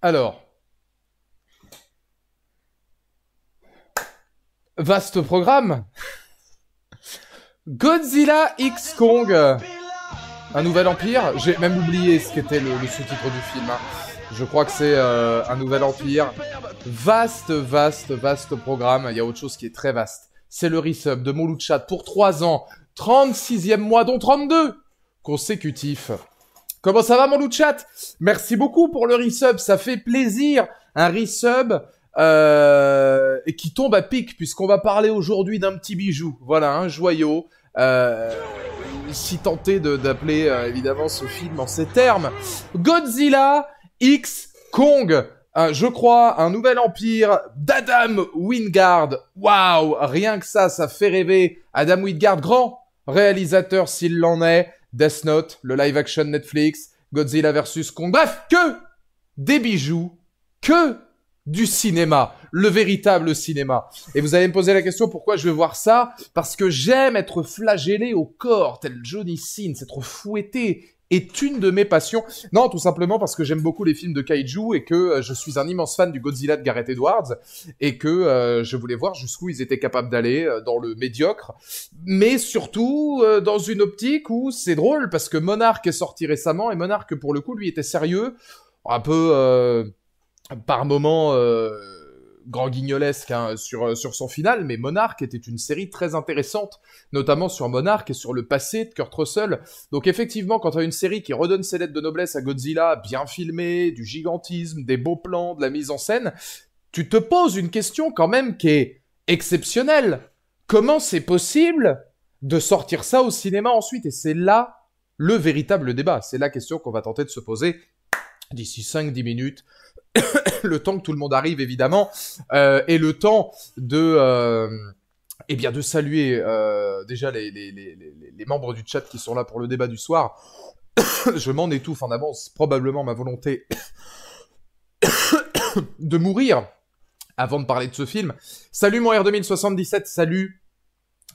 Alors. Vaste programme. Godzilla X Kong. Un nouvel empire. J'ai même oublié ce qu'était le, sous-titre du film. Hein. Je crois que c'est euh, un nouvel empire. Vaste, vaste, vaste programme. Il y a autre chose qui est très vaste. C'est le resub de Mouloudchat pour 3 ans. 36e mois, dont 32 consécutifs. Comment ça va mon loup chat? Merci beaucoup pour le resub, ça fait plaisir. Un resub euh, qui tombe à pic puisqu'on va parler aujourd'hui d'un petit bijou. Voilà, un joyau. Euh, si tenté d'appeler euh, évidemment ce film en ces termes. Godzilla X Kong. je crois un nouvel empire d'Adam Wingard. Waouh, rien que ça, ça fait rêver. Adam Wingard, grand réalisateur s'il l'en est. Death Note, le live action Netflix, Godzilla vs Kong. Bref, que des bijoux, que du cinéma, le véritable cinéma. Et vous allez me poser la question pourquoi je veux voir ça? Parce que j'aime être flagellé au corps, tel Johnny Sin, être fouetté est une de mes passions. Non, tout simplement parce que j'aime beaucoup les films de kaiju et que euh, je suis un immense fan du Godzilla de Gareth Edwards et que euh, je voulais voir jusqu'où ils étaient capables d'aller euh, dans le médiocre, mais surtout dans une optique où c'est drôle parce que Monarch est sorti récemment et Monarch pour le coup lui était sérieux, un peu par moment grand guignolesque hein, sur, euh, sur son final, mais Monarch était une série très intéressante, notamment sur Monarch et sur le passé de Kurt Russell. Donc effectivement, quand tu as une série qui redonne ses lettres de noblesse à Godzilla, bien filmée, du gigantisme, des beaux plans, de la mise en scène, tu te poses une question quand même qui est exceptionnelle. Comment c'est possible de sortir ça au cinéma ensuite? Et c'est là le véritable débat. C'est la question qu'on va tenter de se poser d'ici 5-10 minutes le temps que tout le monde arrive évidemment, euh, et le temps de euh, eh bien de saluer euh, déjà les, membres du chat qui sont là pour le débat du soir. Je m'en étouffe en avance, probablement ma volonté de mourir avant de parler de ce film. Salut mon R2077, salut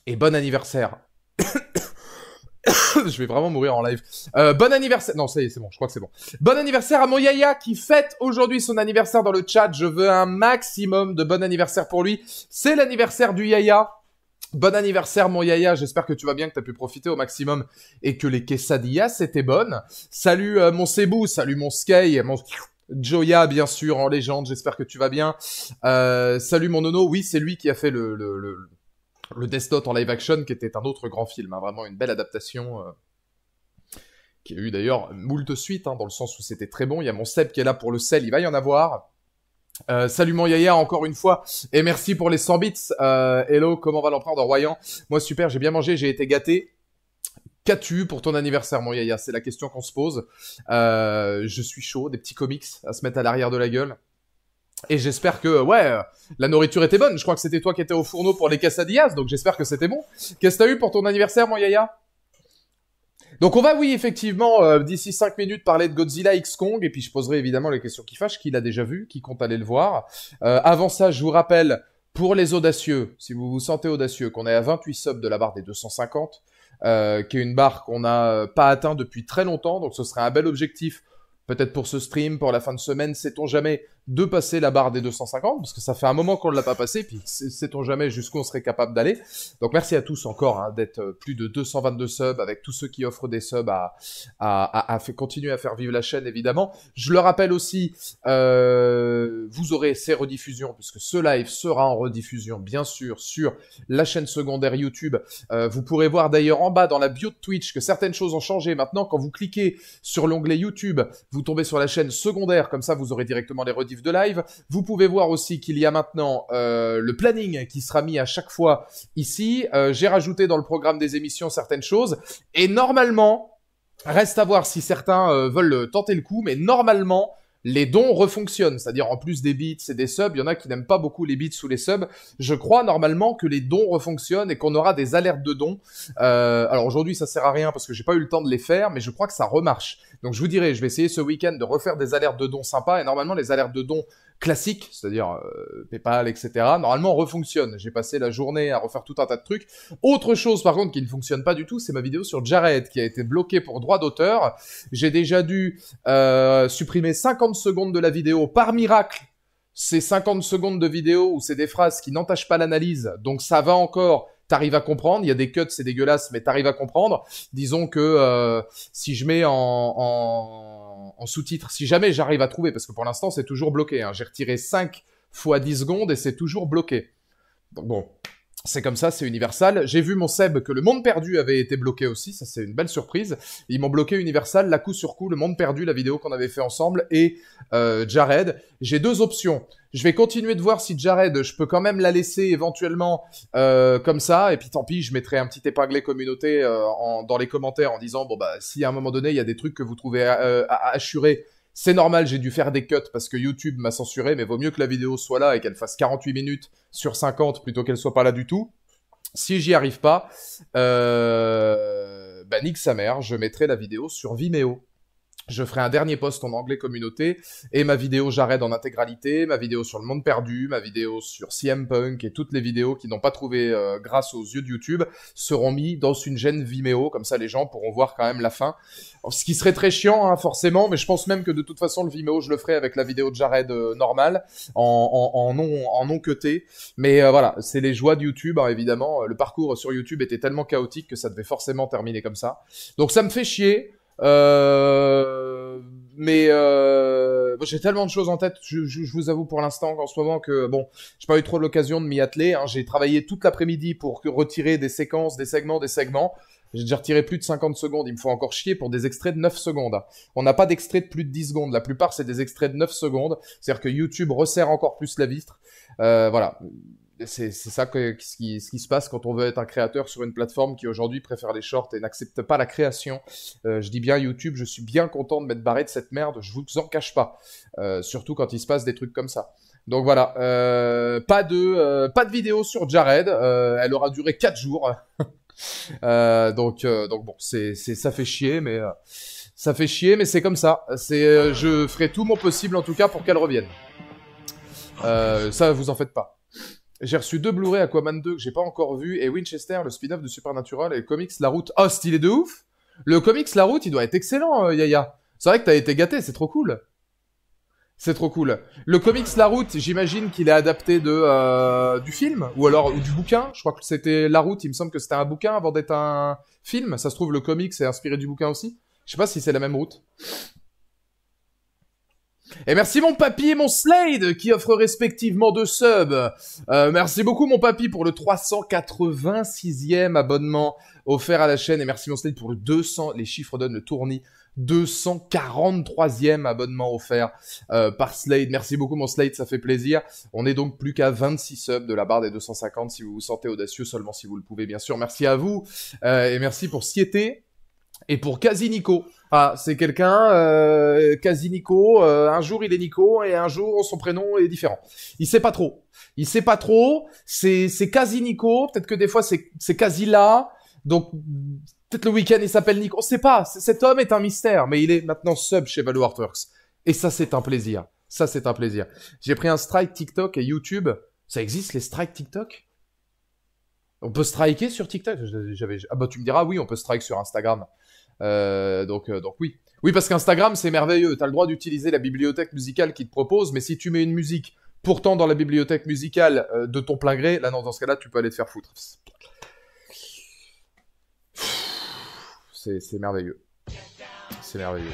et bon anniversaire je vais vraiment mourir en live. Euh, bon anniversaire. Non, c'est bon, je crois que c'est bon. Bon anniversaire à Moyaya qui fête aujourd'hui son anniversaire dans le chat. Je veux un maximum de bon anniversaire pour lui. C'est l'anniversaire du Yaya. Bon anniversaire mon Yaya, j'espère que tu vas bien, que tu as pu profiter au maximum et que les quesadillas étaient bonnes. Salut euh, mon Cebu, salut mon Sky, mon Joya bien sûr en légende, j'espère que tu vas bien. Euh, salut mon Nono, oui c'est lui qui a fait le le Death Note en live action, qui était un autre grand film, hein, vraiment une belle adaptation, euh, qui a eu d'ailleurs moult suite, hein, dans le sens où c'était très bon. Il y a mon Seb qui est là pour le sel, il va y en avoir. Euh, salut mon Yaya encore une fois et merci pour les 100 bits. Euh, hello, comment va l'empereur Royan? Moi super, j'ai bien mangé, j'ai été gâté. Qu'as-tu pour ton anniversaire mon Yaya? C'est la question qu'on se pose. je suis chaud, des petits comics à se mettre à l'arrière de la gueule. Et j'espère que, ouais, la nourriture était bonne. Je crois que c'était toi qui étais au fourneau pour les quesadillas, donc j'espère que c'était bon. Qu'est-ce que t'as eu pour ton anniversaire, mon Yaya? Donc on va, oui, effectivement, euh, d'ici 5 minutes, parler de Godzilla X Kong, et puis je poserai évidemment les questions qui fâchent, qui l'a déjà vu, qui compte aller le voir. Euh, avant ça, je vous rappelle, pour les audacieux, si vous vous sentez audacieux, qu'on est à 28 subs de la barre des 250, euh, qui est une barre qu'on n'a pas atteint depuis très longtemps, donc ce serait un bel objectif peut-être pour ce stream, pour la fin de semaine, sait-on jamais, de passer la barre des 250, parce que ça fait un moment qu'on ne l'a pas passé, puis sait-on jamais jusqu'où on serait capable d'aller. Donc merci à tous encore hein, d'être euh, plus de 222 subs, avec tous ceux qui offrent des subs à, continuer à faire vivre la chaîne, évidemment. Je le rappelle aussi, euh, vous aurez ces rediffusions, puisque ce live sera en rediffusion, bien sûr, sur la chaîne secondaire YouTube. Euh, vous pourrez voir d'ailleurs en bas dans la bio de Twitch que certaines choses ont changé. Maintenant, quand vous cliquez sur l'onglet YouTube, vous tombez sur la chaîne secondaire, comme ça vous aurez directement les de live. Vous pouvez voir aussi qu'il y a maintenant euh, le planning qui sera mis à chaque fois ici. Euh, j'ai rajouté dans le programme des émissions certaines choses. Et normalement, reste à voir si certains euh, veulent tenter le coup, mais normalement, les dons refonctionnent. C'est-à-dire, en plus des bits et des subs, il y en a qui n'aiment pas beaucoup les bits ou les subs. Je crois normalement que les dons refonctionnent et qu'on aura des alertes de dons. Euh, alors aujourd'hui, ça sert à rien parce que j'ai pas eu le temps de les faire, mais je crois que ça remarche. Donc je vous dirais, je vais essayer ce week-end de refaire des alertes de dons sympas et normalement, les alertes de dons classique, c'est-à-dire euh, PayPal, etc., normalement refonctionne. J'ai passé la journée à refaire tout un tas de trucs. Autre chose par contre qui ne fonctionne pas du tout, c'est ma vidéo sur Jared qui a été bloquée pour droit d'auteur. J'ai déjà dû euh, supprimer 50 secondes de la vidéo par miracle. C'est 50 secondes de vidéo où c'est des phrases qui n'entachent pas l'analyse, donc ça va encore t'arrives à comprendre. Il y a des cuts, c'est dégueulasse, mais t'arrives à comprendre. Disons que euh, si je mets en, sous-titre, si jamais j'arrive à trouver, parce que pour l'instant c'est toujours bloqué. Hein. J'ai retiré 5 fois 10 secondes et c'est toujours bloqué. Donc bon, c'est comme ça, c'est Universal. J'ai vu mon Seb que le Monde Perdu avait été bloqué aussi, ça c'est une belle surprise. Ils m'ont bloqué Universal, la coup sur coup, le Monde Perdu, la vidéo qu'on avait fait ensemble, et euh, Jared. J'ai deux options. Je vais continuer de voir si Jared, je peux quand même la laisser éventuellement euh, comme ça, et puis tant pis, je mettrai un petit épinglé communauté euh, en, dans les commentaires en disant, bon bah si à un moment donné il y a des trucs que vous trouvez euh, assurés, c'est normal, j'ai dû faire des cuts parce que YouTube m'a censuré, mais vaut mieux que la vidéo soit là et qu'elle fasse 48 minutes sur 50 plutôt qu'elle soit pas là du tout. Si j'y arrive pas, euh, bah nique sa mère, je mettrai la vidéo sur Vimeo. Je ferai un dernier post en anglais communauté et ma vidéo j'arrête en intégralité, ma vidéo sur le monde perdu, ma vidéo sur CM Punk et toutes les vidéos qui n'ont pas trouvé euh, grâce aux yeux de YouTube seront mis dans une chaîne Vimeo, comme ça les gens pourront voir quand même la fin. Ce qui serait très chiant hein, forcément, mais je pense même que de toute façon le Vimeo je le ferai avec la vidéo de Jared euh, normale, en, en, en, non en non cuté. Mais euh, voilà, c'est les joies de YouTube hein, évidemment. Le parcours sur YouTube était tellement chaotique que ça devait forcément terminer comme ça. Donc ça me fait chier. Euh, mais euh, j'ai tellement de choses en tête, je, vous avoue pour l'instant en ce moment que bon, j'ai pas eu trop l'occasion de m'y atteler. Hein. J'ai travaillé toute l'après-midi pour retirer des séquences, des segments, des segments. J'ai déjà retiré plus de 50 secondes, il me faut encore chier pour des extraits de 9 secondes. On n'a pas d'extraits de plus de 10 secondes, la plupart c'est des extraits de 9 secondes. C'est-à-dire que YouTube resserre encore plus la vitre. Euh, voilà, c'est ça ce, qui, ce, qui, se passe quand on veut être un créateur sur une plateforme qui aujourd'hui préfère les shorts et n'accepte pas la création. Euh, je dis bien YouTube, je suis bien content de m'être barré de cette merde, je vous en cache pas. Euh, surtout quand il se passe des trucs comme ça. Donc voilà, euh, pas de pas de vidéo sur Jared, elle aura duré 4 jours. donc donc bon, c'est ça fait chier, mais ça fait chier, mais c'est comme ça. C'est je ferai tout mon possible en tout cas pour qu'elle revienne. ça vous en faites pas. J'ai reçu deux Blu-ray Aquaman 2 que j'ai pas encore vu et Winchester, le spin-off de Supernatural et le comics La Route. Oh, stylé de ouf Le comics La Route, il doit être excellent, euh, Yaya. C'est vrai que t'as été gâté, c'est trop cool. C'est trop cool. Le comics La Route, j'imagine qu'il est adapté de euh, du film ou alors du bouquin. Je crois que c'était La Route, il me semble que c'était un bouquin avant d'être un film. Ça se trouve le comics est inspiré du bouquin aussi. Je sais pas si c'est la même route. Et merci mon papy et mon Slade qui offrent respectivement deux subs. Euh, merci beaucoup mon papy pour le 386e abonnement offert à la chaîne et merci mon Slade pour le 200, les chiffres donnent le tournis, 243e abonnement offert euh, par Slade. Merci beaucoup mon Slade, ça fait plaisir. On est donc plus qu'à 26 subs de la barre des 250 si vous vous sentez audacieux, seulement si vous le pouvez bien sûr. Merci à vous euh, et merci pour Siété et pour Casinico. Ah, c'est quelqu'un, euh, quasi Nico. Euh, un jour il est Nico et un jour son prénom est différent. Il sait pas trop. Il sait pas trop. C'est c'est quasi Nico. Peut-être que des fois c'est c'est quasi là. Donc peut-être le week-end il s'appelle Nico. On sait pas. Cet homme est un mystère, mais il est maintenant sub chez Value Artworks. Et ça c'est un plaisir. Ça c'est un plaisir. J'ai pris un strike TikTok et YouTube. Ça existe les strikes TikTok? On peut striker sur TikTok? J'avais ah bah tu me diras oui on peut strike sur Instagram. Euh, donc, euh, donc oui. Oui, parce qu'Instagram, c'est merveilleux. Tu as le droit d'utiliser la bibliothèque musicale qui te propose, mais si tu mets une musique pourtant dans la bibliothèque musicale euh, de ton plein gré, là, non, dans ce cas-là, tu peux aller te faire foutre. C'est merveilleux. C'est merveilleux.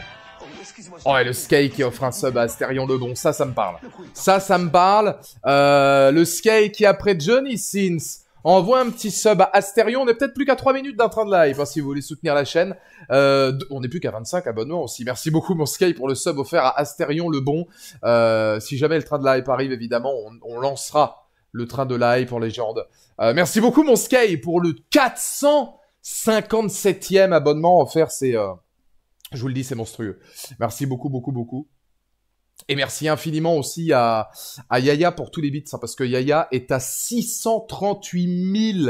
Oh, et le Sky qui offre un sub à Astérion le Bon, ça, ça me parle. Ça, ça me parle. Le Sky qui, après Johnny Sins, envoie un petit sub à Astérion. On est peut-être plus qu'à 3 minutes d'un train de live, hein, si vous voulez soutenir la chaîne. Euh, on n'est plus qu'à 25 abonnements aussi. Merci beaucoup, mon Sky, pour le sub offert à Astérion le Bon. Euh, si jamais le train de live arrive, évidemment, on, lancera le train de live pour légende. Euh, merci beaucoup, mon Sky, pour le 457e abonnement offert. C'est, euh, je vous le dis, c'est monstrueux. Merci beaucoup, beaucoup, beaucoup. Et merci infiniment aussi à, Yaya pour tous les bits, hein, parce que Yaya est à 638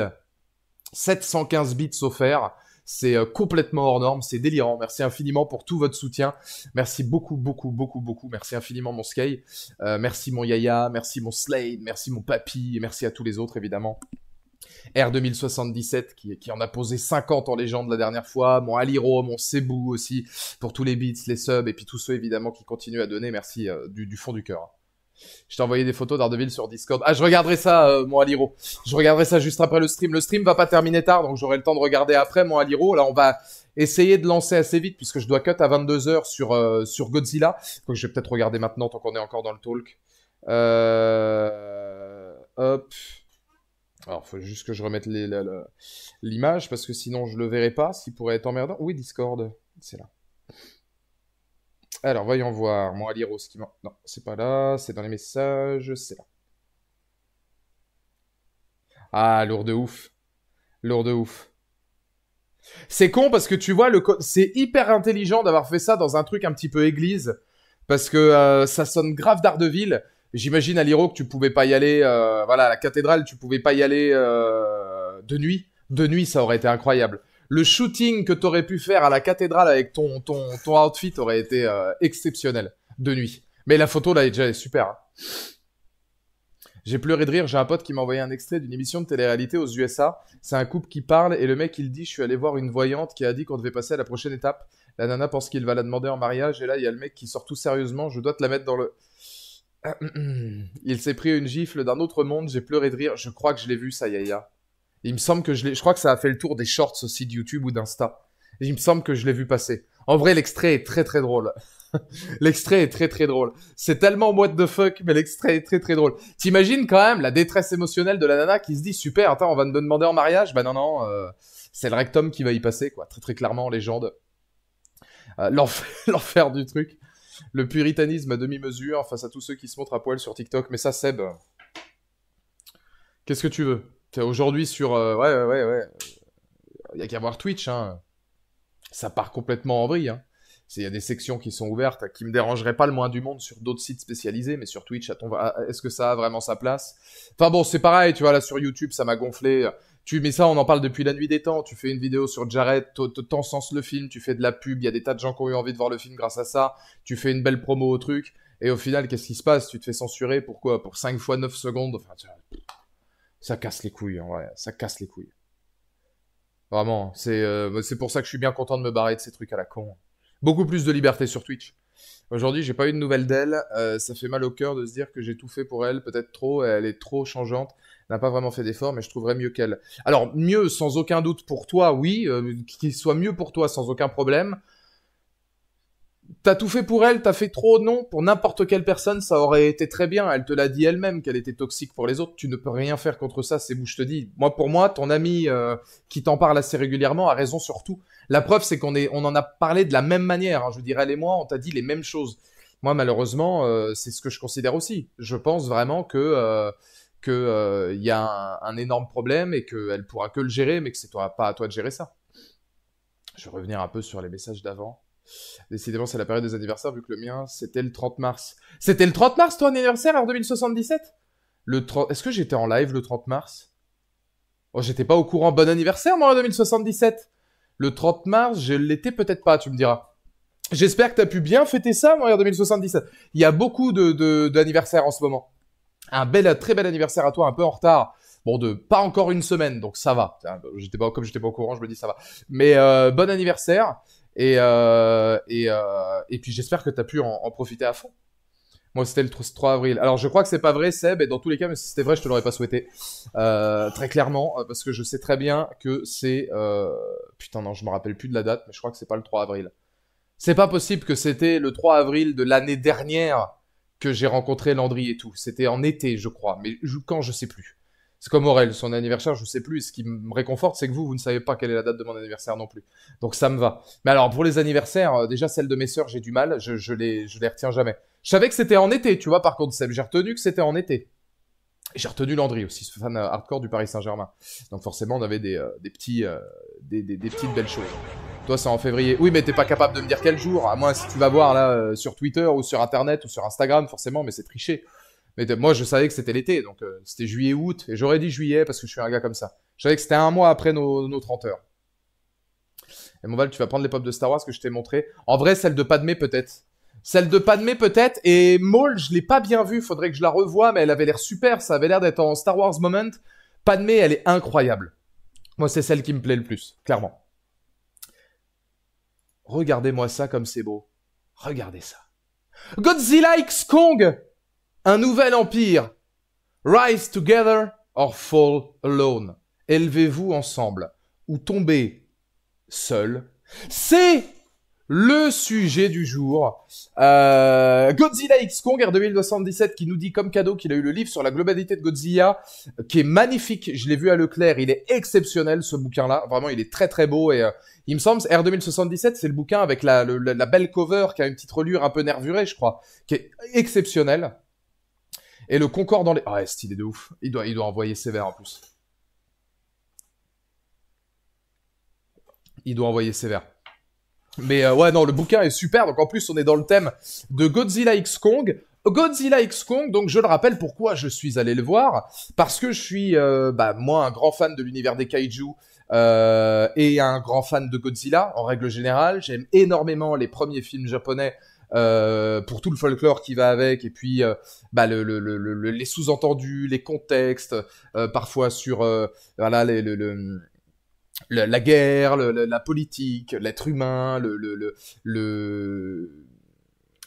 715 bits offerts. C'est euh, complètement hors norme, c'est délirant. Merci infiniment pour tout votre soutien. Merci beaucoup, beaucoup, beaucoup, beaucoup. Merci infiniment mon Sky. Euh, merci mon Yaya, merci mon Slade, merci mon Papy, merci à tous les autres évidemment. R2077 qui, qui en a posé 50 en légende la dernière fois, mon Aliro, mon Cebu aussi, pour tous les beats, les subs, et puis tous ceux évidemment qui continuent à donner, merci euh, du, fond du cœur. Je t'ai envoyé des photos d'Ardeville sur Discord. Ah, je regarderai ça, euh, mon Aliro. Je regarderai ça juste après le stream. Le stream va pas terminer tard, donc j'aurai le temps de regarder après, mon Aliro. Là, on va essayer de lancer assez vite, puisque je dois cut à 22h sur, euh, sur Godzilla. Donc je vais peut-être regarder maintenant, tant qu'on est encore dans le talk. Hop. Alors, faut juste que je remette l'image parce que sinon je le verrai pas. S'il pourrait être emmerdant. Oui, Discord, c'est là. Alors, voyons voir. Moi, lire ce qui Non, c'est pas là. C'est dans les messages. C'est là. Ah, lourd de ouf. Lourd de ouf. C'est con parce que tu vois, c'est hyper intelligent d'avoir fait ça dans un truc un petit peu église. Parce que euh, ça sonne grave d'Ardeville. J'imagine à l'Iro que tu pouvais pas y aller, euh, voilà, à la cathédrale, tu pouvais pas y aller euh, de nuit. De nuit, ça aurait été incroyable. Le shooting que tu aurais pu faire à la cathédrale avec ton, ton, ton outfit aurait été euh, exceptionnel. De nuit. Mais la photo, là, est déjà super. Hein. J'ai pleuré de rire, j'ai un pote qui m'a envoyé un extrait d'une émission de télé-réalité aux USA. C'est un couple qui parle et le mec il dit je suis allé voir une voyante qui a dit qu'on devait passer à la prochaine étape. La nana pense qu'il va la demander en mariage et là il y a le mec qui sort tout sérieusement, je dois te la mettre dans le... Ah, hum, hum. Il s'est pris une gifle d'un autre monde, j'ai pleuré de rire, je crois que je l'ai vu ça, Yaya. Il me semble que je l'ai, je crois que ça a fait le tour des shorts aussi de YouTube ou d'Insta. Il me semble que je l'ai vu passer. En vrai, l'extrait est très très drôle. l'extrait est très très drôle. C'est tellement what the fuck, mais l'extrait est très très drôle. T'imagines quand même la détresse émotionnelle de la nana qui se dit super, attends, on va me demander en mariage? Bah non non, euh, c'est le rectum qui va y passer quoi. Très très clairement, légende. Euh, l'enfer du truc le puritanisme à demi-mesure face à tous ceux qui se montrent à poil sur TikTok. Mais ça, Seb, qu'est-ce que tu veux? Aujourd'hui sur... Euh, ouais, ouais, ouais. Il y a qu'à voir Twitch, hein. Ça part complètement en vrille, hein. Il y a des sections qui sont ouvertes qui me dérangeraient pas le moins du monde sur d'autres sites spécialisés, mais sur Twitch, est-ce que ça a vraiment sa place? Enfin bon, c'est pareil, tu vois, là sur YouTube, ça m'a gonflé. Tu mets ça, on en parle depuis la nuit des temps. Tu fais une vidéo sur Jared, sens le film, tu fais de la pub, il y a des tas de gens qui ont eu envie de voir le film grâce à ça. Tu fais une belle promo au truc. Et au final, qu'est-ce qui se passe? Tu te fais censurer, pourquoi? Pour 5 fois 9 secondes. Enfin, ça casse les couilles, ouais, ça casse les couilles. Vraiment, c'est euh, c'est pour ça que je suis bien content de me barrer de ces trucs à la con. Beaucoup plus de liberté sur Twitch. Aujourd'hui, j'ai pas eu de nouvelles d'elle. Euh, ça fait mal au cœur de se dire que j'ai tout fait pour elle, peut-être trop. Elle est trop changeante n'a pas vraiment fait d'effort, mais je trouverais mieux qu'elle. Alors, mieux, sans aucun doute pour toi, oui, euh, qu'il soit mieux pour toi sans aucun problème. T'as tout fait pour elle, t'as fait trop, non. Pour n'importe quelle personne, ça aurait été très bien. Elle te l'a dit elle-même qu'elle était toxique pour les autres. Tu ne peux rien faire contre ça, c'est où je te dis. Moi, pour moi, ton ami euh, qui t'en parle assez régulièrement a raison sur tout. La preuve, c'est qu'on on en a parlé de la même manière. Hein. Je dirais, elle et moi, on t'a dit les mêmes choses. Moi, malheureusement, euh, c'est ce que je considère aussi. Je pense vraiment que qu'il euh, y a un, énorme problème et qu'elle pourra que le gérer, mais que c'est pas à toi de gérer ça. Je vais revenir un peu sur les messages d'avant. Décidément, c'est la période des anniversaires, vu que le mien, c'était le 30 mars. C'était le 30 mars, ton anniversaire, en 2077 le Est-ce que j'étais en live le 30 mars? Oh, j'étais pas au courant. Bon anniversaire, moi, en 2077 Le 30 mars, je l'étais peut-être pas, tu me diras. J'espère que t'as pu bien fêter ça, moi, en 2077. Il y a beaucoup de d'anniversaires en ce moment un bel, très bel anniversaire à toi, un peu en retard. Bon, de pas encore une semaine, donc ça va. J'étais pas comme j'étais pas au courant, je me dis ça va. Mais euh, bon anniversaire et euh, et, euh, et puis j'espère que tu as pu en, profiter à fond. Moi, c'était le 3 avril. Alors, je crois que c'est pas vrai, Seb, et dans tous les cas, mais si c'était vrai, je te l'aurais pas souhaité. Euh, très clairement, parce que je sais très bien que c'est... Putain, non, je me rappelle plus de la date, mais je crois que c'est pas le 3 avril. C'est pas possible que c'était le 3 avril de l'année dernière que j'ai rencontré Landry et tout. C'était en été, je crois, mais quand, je sais plus. C'est comme Aurel, son anniversaire, je sais plus. Ce qui me réconforte, c'est que vous, vous ne savez pas quelle est la date de mon anniversaire non plus. Donc ça me va. Mais alors, pour les anniversaires, euh, déjà celle de mes sœurs, j'ai du mal, je, les, retiens jamais. Je savais que c'était en été, tu vois, par contre, Seb, j'ai retenu que c'était en été. J'ai retenu Landry aussi, ce fan hardcore du Paris Saint-Germain. Donc forcément, on avait des, euh, petits, euh, des, petites belles choses. Toi, c'est en février. Oui, mais t'es pas capable de me dire quel jour. À moins si tu vas voir là euh, sur Twitter ou sur Internet ou sur Instagram, forcément, mais c'est triché. Mais moi, je savais que c'était l'été, donc euh, c'était juillet-août. Et j'aurais dit juillet parce que je suis un gars comme ça. Je savais que c'était un mois après nos, nos 30 heures. Et mon Val, tu vas prendre les pop de Star Wars que je t'ai montré. En vrai, celle de Padmé peut-être. Celle de Padmé peut-être. Et Maul, je l'ai pas bien vue. Faudrait que je la revoie, mais elle avait l'air super. Ça avait l'air d'être en Star Wars moment. Padmé, elle est incroyable. Moi, c'est celle qui me plaît le plus, clairement. Regardez-moi ça comme c'est beau. Regardez ça. Godzilla X Kong Un nouvel empire. Rise together or fall alone. Élevez-vous ensemble ou tombez seul. C'est le sujet du jour. Euh, Godzilla X Kong R 2077 qui nous dit comme cadeau qu'il a eu le livre sur la globalité de Godzilla, qui est magnifique. Je l'ai vu à Leclerc, il est exceptionnel ce bouquin-là. Vraiment, il est très très beau et euh, il me semble R 2077 c'est le bouquin avec la, belle cover qui a une petite relure un peu nervurée, je crois, qui est exceptionnel. Et le Concorde dans les... Ah, ouais, stylé de ouf. Il doit, il doit envoyer sévère en plus. Il doit envoyer sévère. Mais euh, ouais, non, le bouquin est super. Donc en plus, on est dans le thème de Godzilla X Kong. Godzilla X Kong, donc je le rappelle pourquoi je suis allé le voir. Parce que je suis, euh, bah, moi, un grand fan de l'univers des kaiju. Euh, et un grand fan de Godzilla en règle générale. J'aime énormément les premiers films japonais euh, pour tout le folklore qui va avec et puis euh, bah, le, le, le, les sous-entendus, les contextes, euh, parfois sur voilà les, le, la guerre, la politique, l'être humain, le, le, le,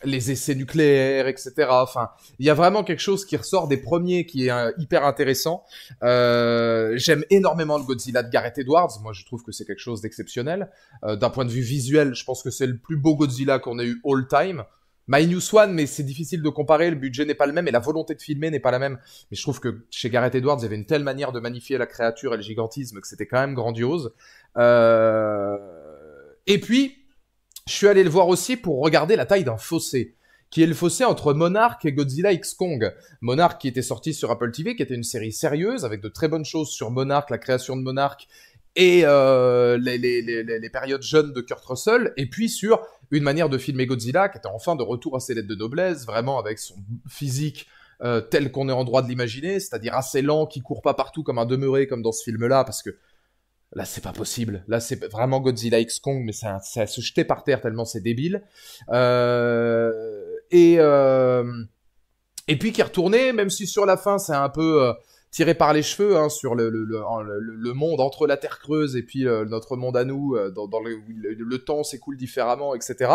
les essais nucléaires, etc. Enfin, il y a vraiment quelque chose qui ressort des premiers qui est euh, hyper intéressant. Euh, J'aime énormément le Godzilla de Gareth Edwards. Moi, je trouve que c'est quelque chose d'exceptionnel. Euh, D'un point de vue visuel, je pense que c'est le plus beau Godzilla qu'on ait eu all time. My New Swan, mais c'est difficile de comparer, le budget n'est pas le même et la volonté de filmer n'est pas la même. Mais je trouve que chez Gareth Edwards, il y avait une telle manière de magnifier la créature et le gigantisme que c'était quand même grandiose. Euh... Et puis, je suis allé le voir aussi pour regarder la taille d'un fossé qui est le fossé entre Monarch et Godzilla X Kong. Monarch qui était sorti sur Apple TV, qui était une série sérieuse avec de très bonnes choses sur Monarch, la création de Monarch et euh, les, périodes jeunes de Kurt Russell, et puis sur une manière de filmer Godzilla qui était enfin de retour à ses lettres de noblesse, vraiment avec son physique euh, tel qu'on est en droit de l'imaginer, c'est-à-dire assez lent, qui court pas partout comme un demeuré comme dans ce film-là, parce que Là, c'est pas possible. Là, c'est vraiment Godzilla X Kong, mais c'est se jeter par terre tellement c'est débile. Euh, et euh, et puis qui est retourné, même si sur la fin c'est un peu euh, tiré par les cheveux hein, sur le, le, le, monde entre la Terre creuse et puis notre monde à nous, dans, le, temps s'écoule différemment, etc.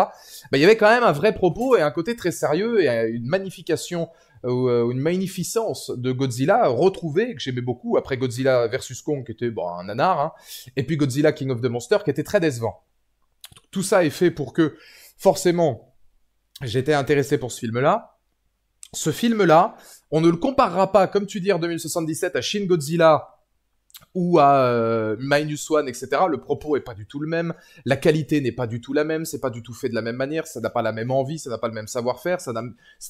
Il y avait quand même un vrai propos et un côté très sérieux et une magnification ou une magnificence de Godzilla retrouvée que j'aimais beaucoup après Godzilla versus Kong qui était bon, un nanar, hein, et puis Godzilla King of the Monster qui était très décevant. Tout ça est fait pour que forcément j'étais intéressé pour ce film-là. Ce film-là, on ne le comparera pas, comme tu dis en 2077, à Shin Godzilla ou à euh, Minus One, etc. Le propos est pas du tout le même, la qualité n'est pas du tout la même, c'est pas du tout fait de la même manière, ça n'a pas la même envie, ça n'a pas le même savoir-faire, ça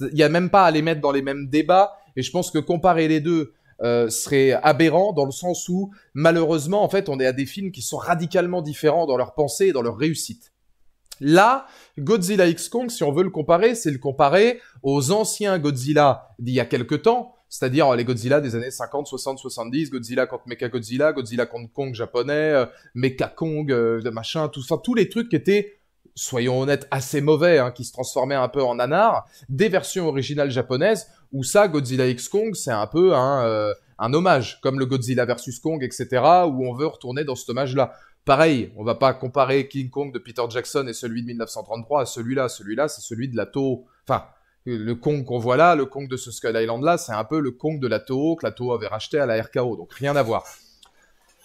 il y a même pas à les mettre dans les mêmes débats. Et je pense que comparer les deux euh, serait aberrant dans le sens où malheureusement en fait on est à des films qui sont radicalement différents dans leur pensée et dans leur réussite. Là, Godzilla X Kong, si on veut le comparer, c'est le comparer aux anciens Godzilla d'il y a quelques temps, c'est-à-dire les Godzilla des années 50, 60, 70, Godzilla contre Mecha Godzilla, contre Kong japonais, euh, Mecha Kong, euh, machin, tout ça, tous les trucs qui étaient, soyons honnêtes, assez mauvais, hein, qui se transformaient un peu en anard, des versions originales japonaises, où ça, Godzilla X Kong, c'est un peu un, euh, hommage, comme le Godzilla versus Kong, etc., où on veut retourner dans cet hommage-là. Pareil, on va pas comparer King Kong de Peter Jackson et celui de 1933 à celui-là. Celui-là, c'est celui de la Toho. Enfin, le Kong qu'on voit là, le Kong de ce Skull Island là, c'est un peu le Kong de la Toho que la Toho avait racheté à la RKO. Donc rien à voir.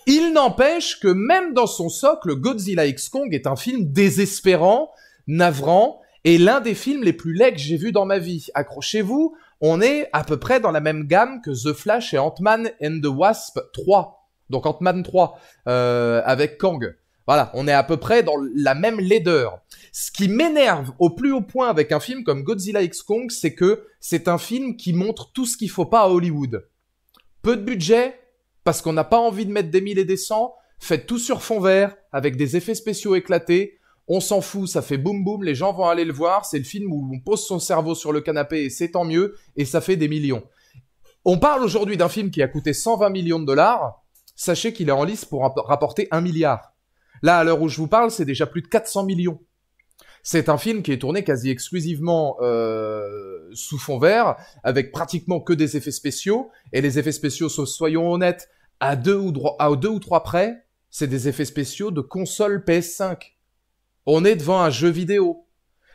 Il n'empêche que même dans son socle, Godzilla X Kong est un film désespérant, navrant, et l'un des films les plus laids que j'ai vu dans ma vie. Accrochez-vous, on est à peu près dans la même gamme que The Flash et Ant-Man and the Wasp 3 donc Ant-Man 3 euh, avec Kang. Voilà, on est à peu près dans la même laideur. Ce qui m'énerve au plus haut point avec un film comme Godzilla X Kong, c'est que c'est un film qui montre tout ce qu'il faut pas à Hollywood. Peu de budget, parce qu'on n'a pas envie de mettre des mille et des cents, faites tout sur fond vert, avec des effets spéciaux éclatés, on s'en fout, ça fait boum boum, les gens vont aller le voir, c'est le film où on pose son cerveau sur le canapé et c'est tant mieux, et ça fait des millions. On parle aujourd'hui d'un film qui a coûté 120 millions de dollars, sachez qu'il est en lice pour rapporter un milliard. Là, à l'heure où je vous parle, c'est déjà plus de 400 millions. C'est un film qui est tourné quasi exclusivement euh, sous fond vert, avec pratiquement que des effets spéciaux. Et les effets spéciaux, soyons honnêtes, à deux ou, trois près, c'est des effets spéciaux de console PS5. On est devant un jeu vidéo.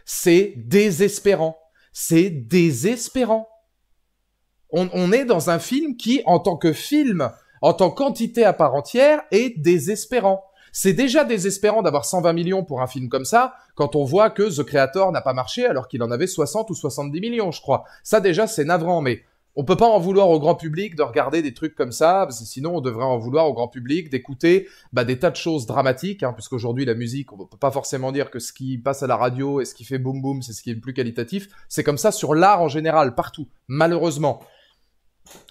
C'est désespérant. C'est désespérant. On, est dans un film qui, en tant que film, en tant qu'entité à part entière, est désespérant. C'est déjà désespérant d'avoir 120 millions pour un film comme ça, quand on voit que The Creator n'a pas marché alors qu'il en avait 60 ou 70 millions, je crois. Ça déjà, c'est navrant, mais on peut pas en vouloir au grand public de regarder des trucs comme ça, parce que sinon on devrait en vouloir au grand public d'écouter bah, des tas de choses dramatiques, hein, puisqu'aujourd'hui la musique, on peut pas forcément dire que ce qui passe à la radio et ce qui fait boum boum, c'est ce qui est le plus qualitatif. C'est comme ça sur l'art en général, partout, malheureusement.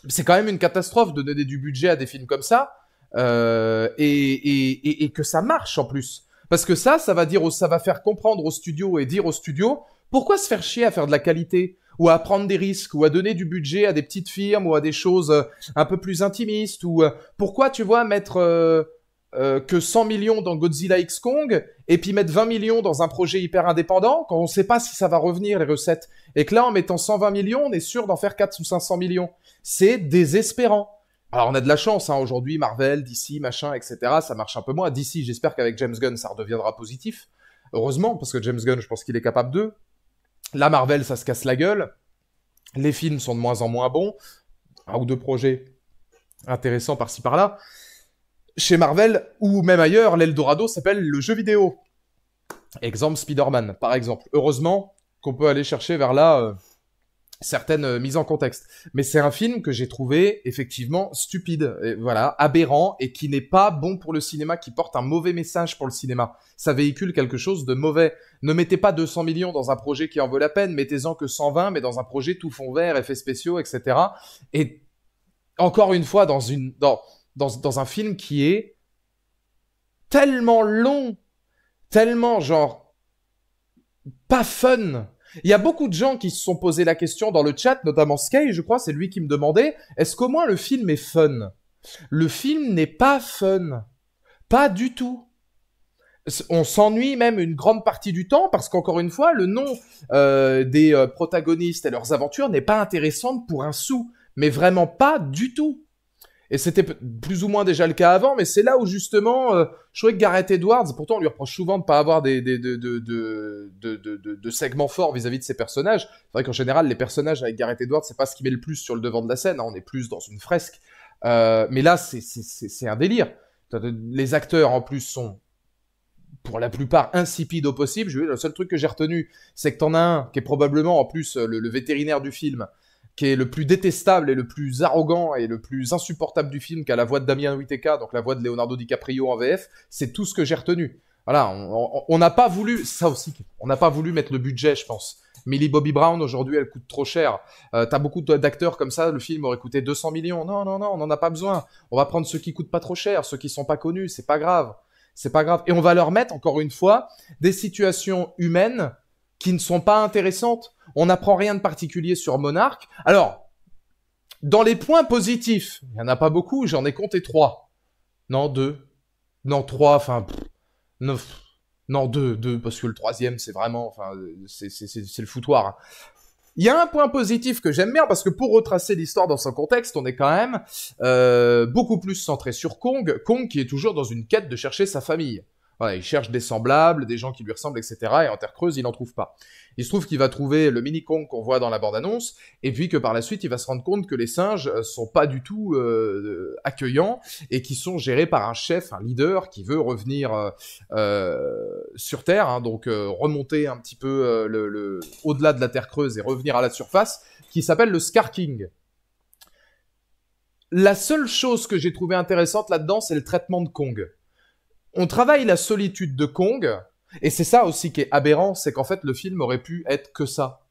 C'est quand même une catastrophe de donner du budget à des films comme ça, euh, et, que ça marche en plus. Parce que ça, ça va dire, ça va faire comprendre au studio et dire au studio, pourquoi se faire chier à faire de la qualité ou à prendre des risques, ou à donner du budget à des petites firmes, ou à des choses euh, un peu plus intimistes, ou euh, pourquoi, tu vois, mettre que 100 millions dans Godzilla X Kong, et puis mettre 20 millions dans un projet hyper indépendant, quand on sait pas si ça va revenir, les recettes, et que là, en mettant 120 millions, on est sûr d'en faire 4 ou 500 millions. C'est désespérant. Alors on a de la chance, hein, aujourd'hui, Marvel, DC, machin, etc., ça marche un peu moins. DC, j'espère qu'avec James Gunn, ça redeviendra positif. Heureusement, parce que James Gunn, je pense qu'il est capable d'eux. La Marvel, ça se casse la gueule. Les films sont de moins en moins bons. Un ou deux projets intéressants par-ci par-là. Chez Marvel, ou même ailleurs, l'Eldorado s'appelle le jeu vidéo. Exemple Spider-Man, par exemple. Heureusement qu'on peut aller chercher vers là euh, certaines euh, mises en contexte. Mais c'est un film que j'ai trouvé effectivement stupide, et voilà, aberrant et qui n'est pas bon pour le cinéma, qui porte un mauvais message pour le cinéma. Ça véhicule quelque chose de mauvais. Ne mettez pas 200 millions dans un projet qui en vaut la peine, mettez-en que 120, mais dans un projet tout fond vert, effets spéciaux, etc. Et encore une fois, dans une, dans, dans, dans un film qui est tellement long, tellement genre pas fun il y a beaucoup de gens qui se sont posé la question dans le chat, notamment Sky, je crois, c'est lui qui me demandait, est-ce qu'au moins le film est fun? Le film n'est pas fun. Pas du tout. On s'ennuie même une grande partie du temps parce qu'encore une fois, le nom euh, des euh, protagonistes et leurs aventures n'est pas intéressant pour un sou. Mais vraiment pas du tout. Et c'était plus ou moins déjà le cas avant, mais c'est là où justement, euh, je trouvais que Gareth Edwards, pourtant on lui reproche souvent de pas avoir des, des de, de, de, segments forts vis-à-vis de ses personnages. C'est vrai qu'en général, les personnages avec Gareth Edwards, c'est pas ce qui met le plus sur le devant de la scène, hein, on est plus dans une fresque. Euh, mais là, c'est un délire. Les acteurs en plus sont pour la plupart insipides au possible. Je, le seul truc que j'ai retenu, c'est que t'en as un qui est probablement en plus le vétérinaire du film, qui est le plus détestable et le plus arrogant et le plus insupportable du film, qui a la voix de Damien Witeka, donc la voix de Leonardo DiCaprio en VF, c'est tout ce que j'ai retenu. Voilà, on n'a pas voulu, ça aussi, on n'a pas voulu mettre le budget, je pense. Millie Bobby Brown, aujourd'hui, elle coûte trop cher. Euh, T'as beaucoup d'acteurs comme ça, le film aurait coûté 200 millions. Non, non, non, on n'en a pas besoin. On va prendre ceux qui coûtent pas trop cher, ceux qui sont pas connus, c'est pas grave. C'est pas grave. Et on va leur mettre, encore une fois, des situations humaines qui ne sont pas intéressantes. On n'apprend rien de particulier sur Monarch. Alors, dans les points positifs, il n'y en a pas beaucoup, j'en ai compté trois. Non, deux. Non, trois, enfin, neuf. Non, deux, deux, parce que le troisième, c'est vraiment, enfin, c'est le foutoir. Il y a un point positif que j'aime bien parce que pour retracer l'histoire dans son contexte, on est quand même euh, beaucoup plus centré sur Kong. Kong qui est toujours dans une quête de chercher sa famille. Voilà, il cherche des semblables, des gens qui lui ressemblent, etc. Et en Terre Creuse, il n'en trouve pas. Il se trouve qu'il va trouver le mini Kong qu'on voit dans la bande-annonce, et puis que par la suite, il va se rendre compte que les singes euh, sont pas du tout euh, accueillants et qui sont gérés par un chef, un leader qui veut revenir euh, euh sur Terre, hein, donc remonter un petit peu le, le, au-delà de la Terre Creuse et revenir à la surface, qui s'appelle le Scar King. La seule chose que j'ai trouvé intéressante là-dedans, c'est le traitement de Kong on travaille la solitude de Kong, et c'est ça aussi qui est aberrant, c'est qu'en fait le film aurait pu être que ça.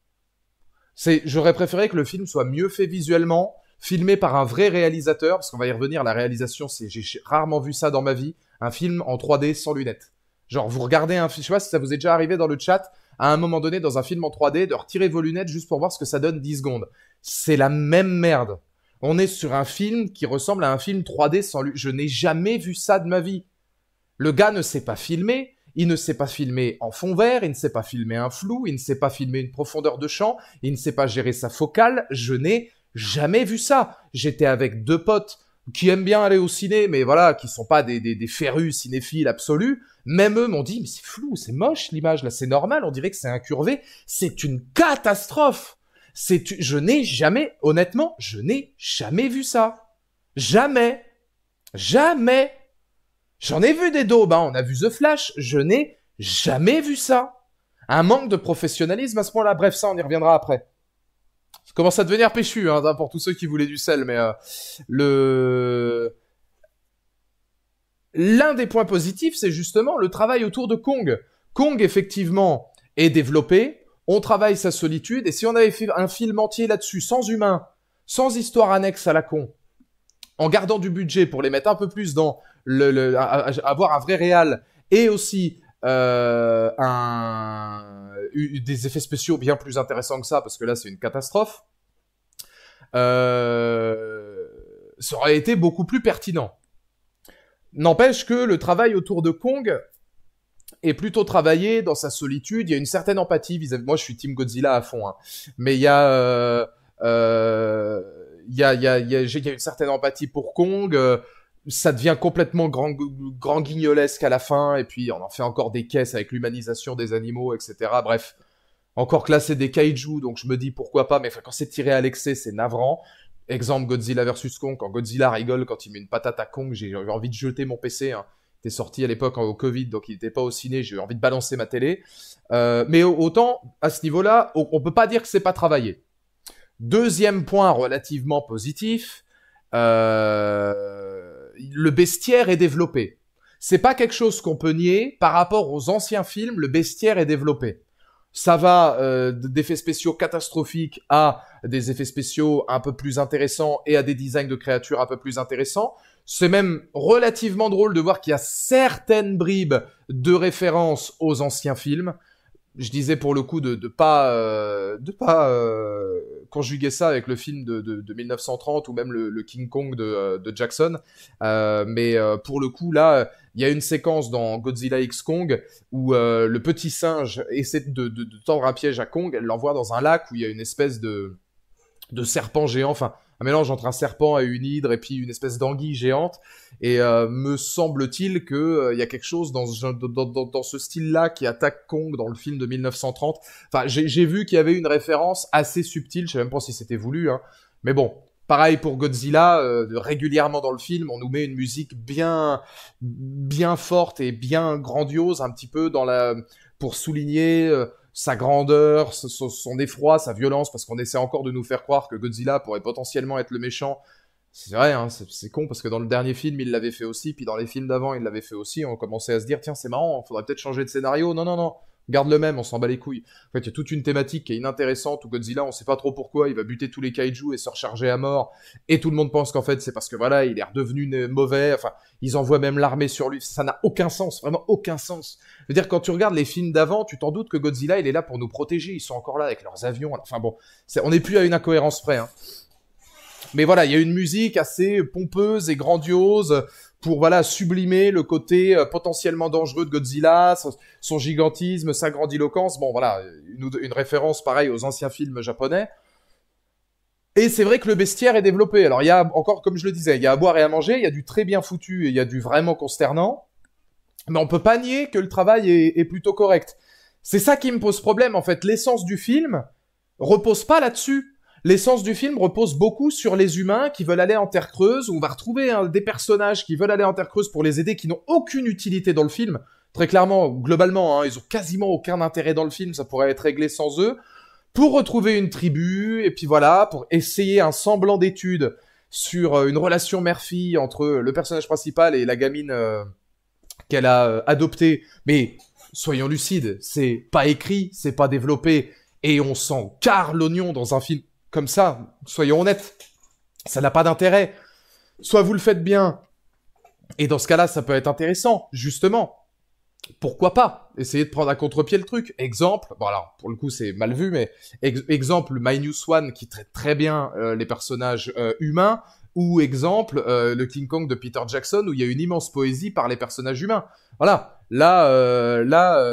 C'est, j'aurais préféré que le film soit mieux fait visuellement, filmé par un vrai réalisateur, parce qu'on va y revenir, la réalisation, c'est, j'ai rarement vu ça dans ma vie, un film en 3D sans lunettes. Genre, vous regardez un film, je sais pas si ça vous est déjà arrivé dans le chat, à un moment donné, dans un film en 3D, de retirer vos lunettes juste pour voir ce que ça donne 10 secondes. C'est la même merde. On est sur un film qui ressemble à un film 3D sans lunettes. Je n'ai jamais vu ça de ma vie. Le gars ne sait pas filmer, il ne sait pas filmer en fond vert, il ne sait pas filmer un flou, il ne sait pas filmer une profondeur de champ, il ne sait pas gérer sa focale. Je n'ai jamais vu ça. J'étais avec deux potes qui aiment bien aller au ciné, mais voilà, qui sont pas des, des, des férus cinéphiles absolus. Même eux m'ont dit, mais c'est flou, c'est moche l'image, là, c'est normal, on dirait que c'est incurvé. C'est une catastrophe. Je n'ai jamais, honnêtement, je n'ai jamais vu ça. Jamais. Jamais. J'en ai vu des daubes, hein. on a vu The Flash, je n'ai jamais vu ça. Un manque de professionnalisme à ce point-là. Bref, ça, on y reviendra après. Ça commence à devenir péchu, hein, pour tous ceux qui voulaient du sel, mais euh, le... L'un des points positifs, c'est justement le travail autour de Kong. Kong, effectivement, est développé, on travaille sa solitude, et si on avait fait un film entier là-dessus, sans humain, sans histoire annexe à la con, en gardant du budget pour les mettre un peu plus dans avoir un vrai réal et aussi euh, des effets spéciaux bien plus intéressants que ça parce que là c'est une catastrophe. Euh, ça aurait été beaucoup plus pertinent. N'empêche que le travail autour de Kong est plutôt travaillé dans sa solitude. Il y a une certaine empathie vis-à-vis. Moi, je suis Team Godzilla à fond, hein. mais il y a euh, euh, il y a, a, y a une certaine empathie pour Kong. Ça devient complètement grand, grand guignolesque à la fin, et puis on en fait encore des caisses avec l'humanisation des animaux, etc. Bref, encore classé des kaiju, donc je me dis pourquoi pas, mais quand c'est tiré à l'excès, c'est navrant. Exemple Godzilla versus Kong, quand Godzilla rigole quand il met une patate à Kong, j'ai eu envie de jeter mon PC. Hein. Était sorti à l'époque au Covid, donc il n'était pas au ciné, j'ai eu envie de balancer ma télé. Euh, mais autant, à ce niveau-là, on, on peut pas dire que c'est pas travaillé. Deuxième point relativement positif, euh, le bestiaire est développé. C'est pas quelque chose qu'on peut nier. Par rapport aux anciens films, le bestiaire est développé. Ça va euh, d'effets spéciaux catastrophiques à des effets spéciaux un peu plus intéressants et à des designs de créatures un peu plus intéressants. C'est même relativement drôle de voir qu'il y a certaines bribes de référence aux anciens films je disais pour le coup de de pas euh, de pas euh, conjuguer ça avec le film de, de, de 1930 ou même le, King Kong de, euh, de Jackson euh, mais euh, pour le coup là il y a une séquence dans Godzilla X Kong où le petit singe essaie de tendre un piège à Kong elle l'envoie dans un lac où il y a une espèce de de serpent géant enfin un mélange entre un serpent et une hydre et puis une espèce d'anguille géante. Et euh, me semble-t-il que euh, y a quelque chose dans ce, style-là qui attaque Kong dans le film de 1930. Enfin, j'ai vu qu'il y avait une référence assez subtile. Je sais même pas si c'était voulu, hein. Mais bon, pareil pour Godzilla. Euh, régulièrement dans le film, on nous met une musique bien, bien forte et bien grandiose, un petit peu dans la pour souligner sa grandeur, son, effroi, sa violence, parce qu'on essaie encore de nous faire croire que Godzilla pourrait potentiellement être le méchant. C'est vrai, hein, c'est con parce que dans le dernier film, il l'avait fait aussi, puis dans les films d'avant, il l'avait fait aussi. On commençait à se dire, tiens, c'est marrant, il faudrait peut-être changer de scénario. Non, non, non, garde le même, on s'en bat les couilles. En fait, il y a toute une thématique qui est inintéressante où Godzilla, on sait pas trop pourquoi, il va buter tous les kaiju et se recharger à mort. Et tout le monde pense qu'en fait, c'est parce que voilà, il est redevenu mauvais. Enfin, ils envoient même l'armée sur lui. Ça n'a aucun sens, vraiment aucun sens. Je veux dire, quand tu regardes les films d'avant, tu t'en doutes que Godzilla, il est là pour nous protéger. Ils sont encore là avec leurs avions. Enfin bon, on n'est plus à une incohérence près. Hein. Mais voilà, il y a une musique assez pompeuse et grandiose pour voilà sublimer le côté euh, potentiellement dangereux de Godzilla, son, gigantisme, sa grandiloquence. Bon voilà, une, référence pareille aux anciens films japonais. Et c'est vrai que le bestiaire est développé. Alors il y a encore, comme je le disais, il y a à boire et à manger, il y a du très bien foutu et il y a du vraiment consternant. Mais on peut pas nier que le travail est, est plutôt correct. C'est ça qui me pose problème en fait. L'essence du film repose pas là-dessus l'essence du film repose beaucoup sur les humains qui veulent aller en Terre Creuse, on va retrouver hein, des personnages qui veulent aller en Terre Creuse pour les aider, qui n'ont aucune utilité dans le film. Très clairement, globalement, hein, ils ont quasiment aucun intérêt dans le film, ça pourrait être réglé sans eux. Pour retrouver une tribu, et puis voilà, pour essayer un semblant d'étude sur euh, une relation mère-fille entre le personnage principal et la gamine euh, qu'elle a euh, adoptée. Mais soyons lucides, c'est pas écrit, c'est pas développé, et on s'en carre l'oignon dans un film comme ça, soyons honnêtes. Ça n'a pas d'intérêt. Soit vous le faites bien, et dans ce cas-là, ça peut être intéressant, justement. Pourquoi pas? Essayer de prendre à contre-pied le truc. Exemple, bon alors, pour le coup, c'est mal vu, mais exemple, My One qui traite très bien euh, les personnages euh, humains, ou exemple euh, le King Kong de Peter Jackson où il y a une immense poésie par les personnages humains. Voilà, là, là,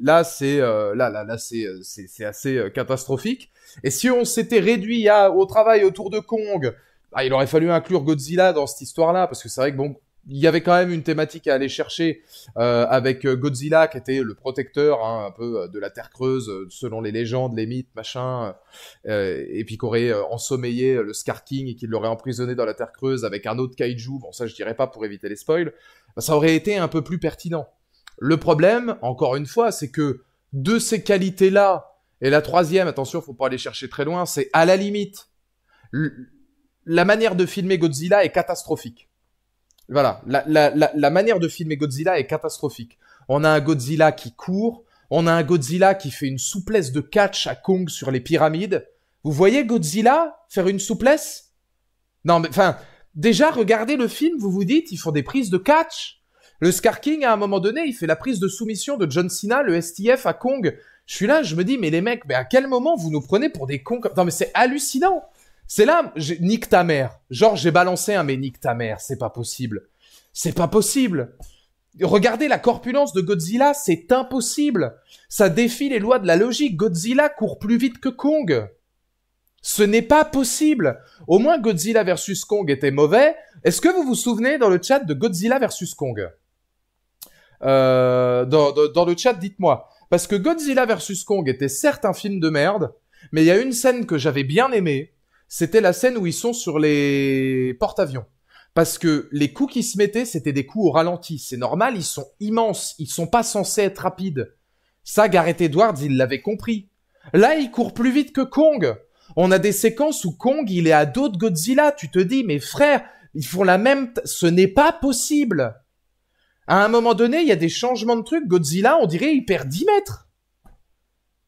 là, c'est là, là, là, c'est c'est assez catastrophique. Et si on s'était réduit à, au travail autour de Kong, bah, il aurait fallu inclure Godzilla dans cette histoire-là parce que c'est vrai que bon, il y avait quand même une thématique à aller chercher euh, avec euh, Godzilla qui était le protecteur hein, un peu euh, de la Terre creuse selon les légendes, les mythes, machin, euh, et puis qu'aurait ensommeillé le Scar King et qu'il l'aurait emprisonné dans la Terre creuse avec un autre kaiju. Bon ça je dirais pas pour éviter les spoils. Bah, ça aurait été un peu plus pertinent. Le problème, encore une fois, c'est que de ces qualités-là, et la troisième, attention, faut pas aller chercher très loin, c'est à la limite, la manière de filmer Godzilla est catastrophique. Voilà, la, la, manière de filmer Godzilla est catastrophique. On a un Godzilla qui court, on a un Godzilla qui fait une souplesse de catch à Kong sur les pyramides. Vous voyez Godzilla faire une souplesse? Non, mais enfin, déjà regardez le film, vous vous dites, ils font des prises de catch. Le Scar King, à un moment donné, il fait la prise de soumission de John Cena, le STF à Kong. Je suis là, je me dis, mais les mecs, mais à quel moment vous nous prenez pour des cons Non, mais c'est hallucinant. C'est là, nique ta mère. Genre, j'ai balancé un mais nique ta mère, c'est pas possible. C'est pas possible. Regardez la corpulence de Godzilla, c'est impossible. Ça défie les lois de la logique. Godzilla court plus vite que Kong. Ce n'est pas possible. Au moins Godzilla versus Kong était mauvais. Est-ce que vous vous souvenez dans le chat de Godzilla versus Kong? Euh, dans, dans le chat, dites-moi. Parce que Godzilla versus Kong était certes un film de merde, mais il y a une scène que j'avais bien aimée, c'était la scène où ils sont sur les porte-avions. Parce que les coups qui se mettaient, c'était des coups au ralenti. C'est normal, ils sont immenses. Ils sont pas censés être rapides. Ça, Gareth Edwards, il l'avait compris. Là, il court plus vite que Kong. On a des séquences où Kong, il est à dos de Godzilla. Tu te dis, mais frère, ils font la même... Ce n'est pas possible. À un moment donné, il y a des changements de trucs. Godzilla, on dirait, il perd 10 mètres.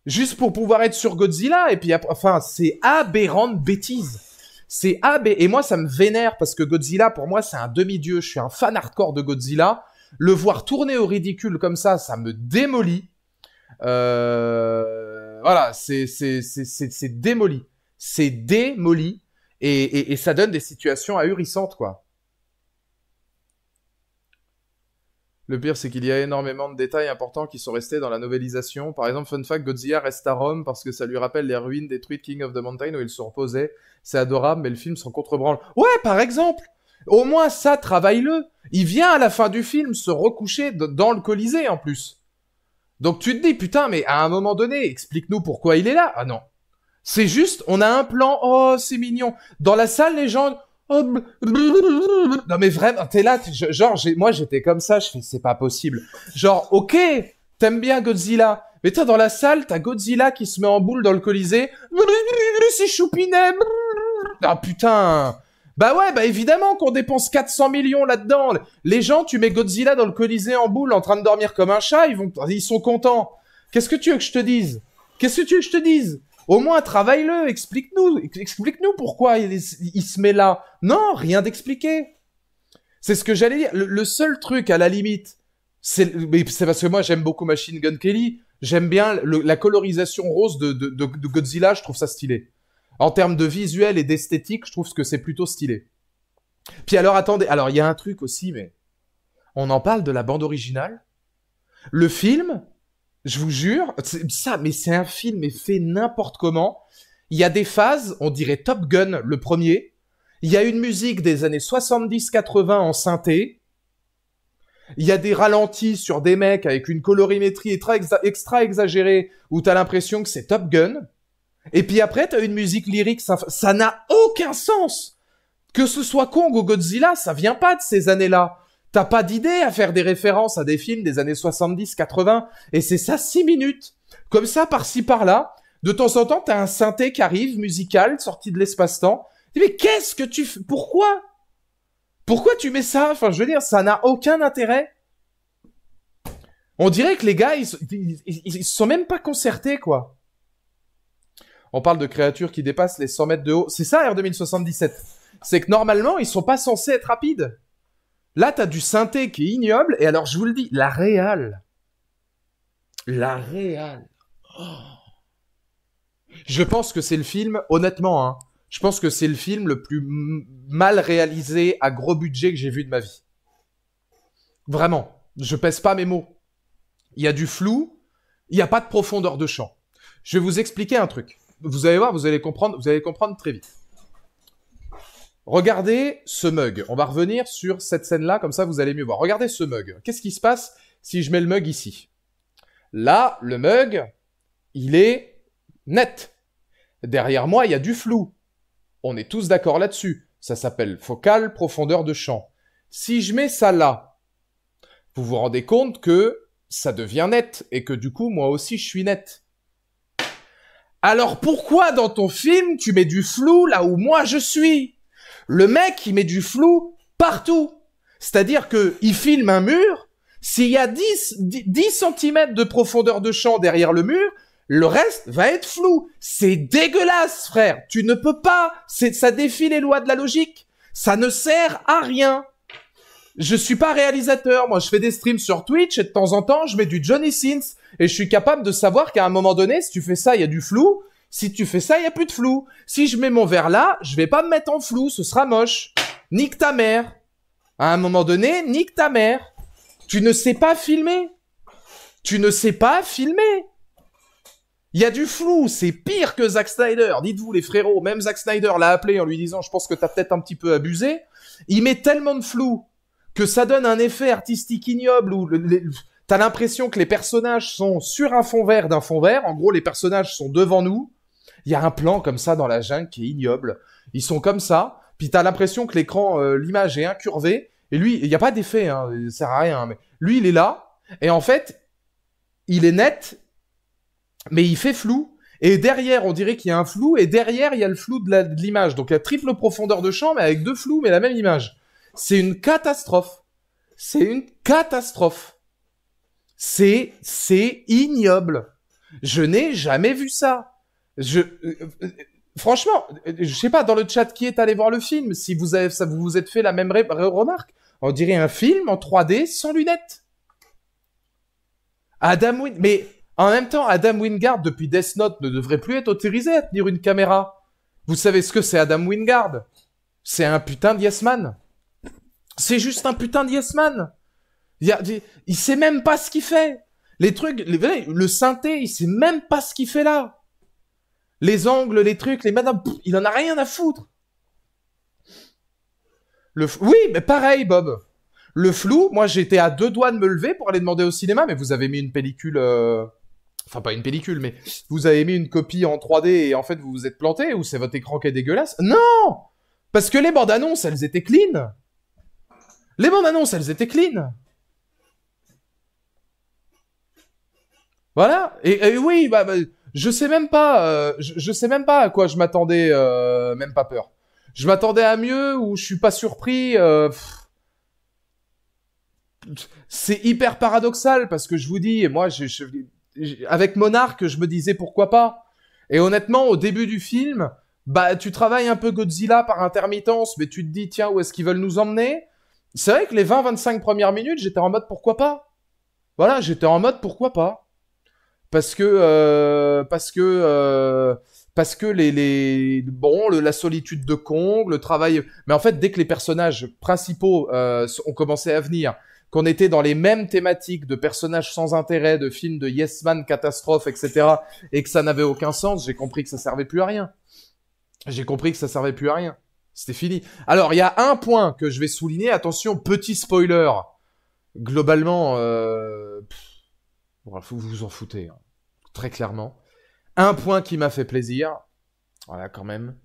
Juste pour pouvoir être sur Godzilla. Et puis, enfin, c'est aberrant de bêtises. C'est aberrant. Et moi, ça me vénère parce que Godzilla, pour moi, c'est un demi-dieu. Je suis un fan hardcore de Godzilla. Le voir tourner au ridicule comme ça, ça me démolit. Euh... Voilà, c'est c'est démoli. C'est démoli. Et, et, et ça donne des situations ahurissantes, quoi. Le pire, c'est qu'il y a énormément de détails importants qui sont restés dans la novélisation. Par exemple, fun fact, Godzilla reste à Rome parce que ça lui rappelle les ruines détruites King of the Mountain où il se reposait. C'est adorable, mais le film s'en contrebranle. Ouais, par exemple Au moins ça, travaille-le Il vient à la fin du film se recoucher dans le Colisée, en plus. Donc tu te dis, putain, mais à un moment donné, explique-nous pourquoi il est là. Ah non. C'est juste, on a un plan, oh, c'est mignon. Dans la salle, les gens... Non mais vraiment, t'es là, genre, moi j'étais comme ça, je fais, c'est pas possible. Genre, ok, t'aimes bien Godzilla, mais toi dans la salle, t'as Godzilla qui se met en boule dans le Colisée. C'est choupinet. Ah putain. Bah ouais, bah évidemment qu'on dépense 400 millions là-dedans. Les gens, tu mets Godzilla dans le Colisée en boule en train de dormir comme un chat, ils vont, ils sont contents. Qu'est-ce que tu veux que je te dise? Qu'est-ce que tu veux que je te dise? Au moins, travaille-le, explique-nous, explique-nous pourquoi il, se met là. Non, rien d'expliqué. C'est ce que j'allais dire. Le, seul truc, à la limite, c'est parce que moi j'aime beaucoup Machine Gun Kelly. J'aime bien la colorisation rose de, de, Godzilla, je trouve ça stylé. En termes de visuel et d'esthétique, je trouve que c'est plutôt stylé. Puis alors attendez, alors il y a un truc aussi, mais on en parle de la bande originale. Le film, je vous jure, ça, mais c'est un film mais fait n'importe comment. Il y a des phases, on dirait Top Gun, le premier. Il y a une musique des années 70-80 en synthé. Il y a des ralentis sur des mecs avec une colorimétrie extra, extra exagérée où t'as l'impression que c'est Top Gun. Et puis après, t'as une musique lyrique, ça n'a aucun sens. Que ce soit Kong ou Godzilla, ça vient pas de ces années-là. T'as pas d'idée à faire des références à des films des années 70, 80, et c'est ça 6 minutes. Comme ça, par-ci, par-là. De temps en temps, t'as un synthé qui arrive, musical, sorti de l'espace-temps. Mais qu'est-ce que tu fais Pourquoi? Pourquoi tu mets ça? Enfin, je veux dire, ça n'a aucun intérêt. On dirait que les gars, ils, ils, sont même pas concertés, quoi. On parle de créatures qui dépassent les 100 mètres de haut. C'est ça, R2077. C'est que normalement, ils sont pas censés être rapides. Là, t'as du synthé qui est ignoble, et alors je vous le dis, la réal. La réal. Oh. Je pense que c'est le film, honnêtement, hein. Je pense que c'est le film le plus mal réalisé à gros budget que j'ai vu de ma vie. Vraiment. Je pèse pas mes mots. Il y a du flou, il n'y a pas de profondeur de champ. Je vais vous expliquer un truc. Vous allez voir, vous allez comprendre, vous allez comprendre très vite. Regardez ce mug. On va revenir sur cette scène-là, comme ça vous allez mieux voir. Regardez ce mug. Qu'est-ce qui se passe si je mets le mug ici? Là, le mug, il est net. Derrière moi, il y a du flou. On est tous d'accord là-dessus. Ça s'appelle focale profondeur de champ. Si je mets ça là, vous vous rendez compte que ça devient net et que du coup, moi aussi, je suis net. Alors pourquoi dans ton film, tu mets du flou là où moi je suis? Le mec, il met du flou partout. C'est-à-dire que il filme un mur, s'il y a 10, 10 cm de profondeur de champ derrière le mur, le reste va être flou. C'est dégueulasse, frère. Tu ne peux pas. C'est, ça défie les lois de la logique. Ça ne sert à rien. Je suis pas réalisateur. Moi, je fais des streams sur Twitch et de temps en temps, je mets du Johnny Sins et je suis capable de savoir qu'à un moment donné, si tu fais ça, il y a du flou. Si tu fais ça, il y a plus de flou. Si je mets mon verre là, je vais pas me mettre en flou. Ce sera moche. Nique ta mère. À un moment donné, nique ta mère. Tu ne sais pas filmer. Tu ne sais pas filmer. Il y a du flou, c'est pire que Zack Snyder. Dites-vous les frérots, même Zack Snyder l'a appelé en lui disant "Je pense que t'as peut-être un petit peu abusé." Il met tellement de flou que ça donne un effet artistique ignoble où t'as l'impression que les personnages sont sur un fond vert d'un fond vert. En gros, les personnages sont devant nous. Il y a un plan comme ça dans la jungle qui est ignoble. Ils sont comme ça. Puis t'as l'impression que l'écran, euh, l'image est incurvée. Et lui, il n'y a pas d'effet, hein, ça sert à rien. Mais lui, il est là. Et en fait, il est net mais il fait flou. Et derrière, on dirait qu'il y a un flou, et derrière, il y a le flou de l'image. Donc, il y a triple profondeur de champ, mais avec deux flous, mais la même image. C'est une catastrophe. C'est une catastrophe. C'est, c'est ignoble. Je n'ai jamais vu ça. Je, euh, euh, franchement, je sais pas, dans le chat qui est allé voir le film, si vous avez, ça vous vous êtes fait la même remarque. On dirait un film en 3D sans lunettes. Adam Wynn, mais en même temps, Adam Wingard, depuis Death Note, ne devrait plus être autorisé à tenir une caméra. Vous savez ce que c'est Adam Wingard? C'est un putain de yes man. C'est juste un putain de yes man. Il, il sait même pas ce qu'il fait. Les trucs, le synthé, il sait même pas ce qu'il fait là. Les angles, les trucs, les madames, il en a rien à foutre. Le, oui, mais pareil, Bob. Le flou, moi j'étais à deux doigts de me lever pour aller demander au cinéma, mais vous avez mis une pellicule. Euh, Enfin, pas une pellicule, mais vous avez mis une copie en 3D et en fait vous vous êtes planté ou c'est votre écran qui est dégueulasse? Non Parce que les bandes annonces, elles étaient clean. Les bandes annonces, elles étaient clean. Voilà. Et, oui, bah, bah, je sais même pas, euh, je, sais même pas à quoi je m'attendais, euh, même pas peur. Je m'attendais à mieux ou je suis pas surpris. Euh, c'est hyper paradoxal parce que je vous dis, moi, je, je avec Monarch, je me disais pourquoi pas. Et honnêtement, au début du film, bah tu travailles un peu Godzilla par intermittence, mais tu te dis tiens où est-ce qu'ils veulent nous emmener? C'est vrai que les 20-25 premières minutes, j'étais en mode pourquoi pas. Voilà, j'étais en mode pourquoi pas. Parce que euh, parce que euh, parce que les, les bon la solitude de Kong, le travail. Mais en fait, dès que les personnages principaux euh, ont commencé à venir, qu'on était dans les mêmes thématiques de personnages sans intérêt, de films de Yes Man, catastrophe, etc., et que ça n'avait aucun sens, j'ai compris que ça servait plus à rien. J'ai compris que ça servait plus à rien. C'était fini. Alors, il y a un point que je vais souligner. Attention, petit spoiler. Globalement, euh... vous vous en foutez. Hein. Très clairement. Un point qui m'a fait plaisir. Voilà, quand même.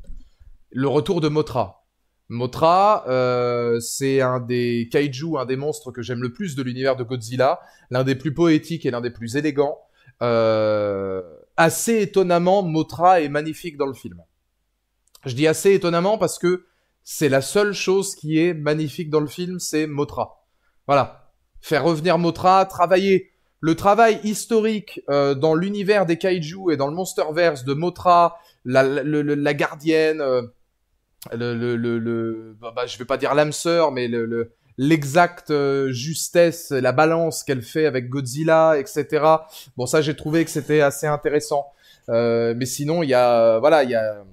Le retour de Motra. Motra, euh, c'est un des kaiju, un des monstres que j'aime le plus de l'univers de Godzilla, l'un des plus poétiques et l'un des plus élégants. Euh, assez étonnamment, Motra est magnifique dans le film. Je dis assez étonnamment parce que c'est la seule chose qui est magnifique dans le film, c'est Motra. Voilà. Faire revenir Motra, travailler le travail historique euh, dans l'univers des kaiju et dans le Monsterverse de Motra, la, la gardienne, euh, le, le, le, le bah, bah, je vais pas dire l'âme sœur, mais le, l'exacte euh, justesse, la balance qu'elle fait avec Godzilla, etc. Bon, ça, j'ai trouvé que c'était assez intéressant. Euh, mais sinon, il y a, voilà, il y a,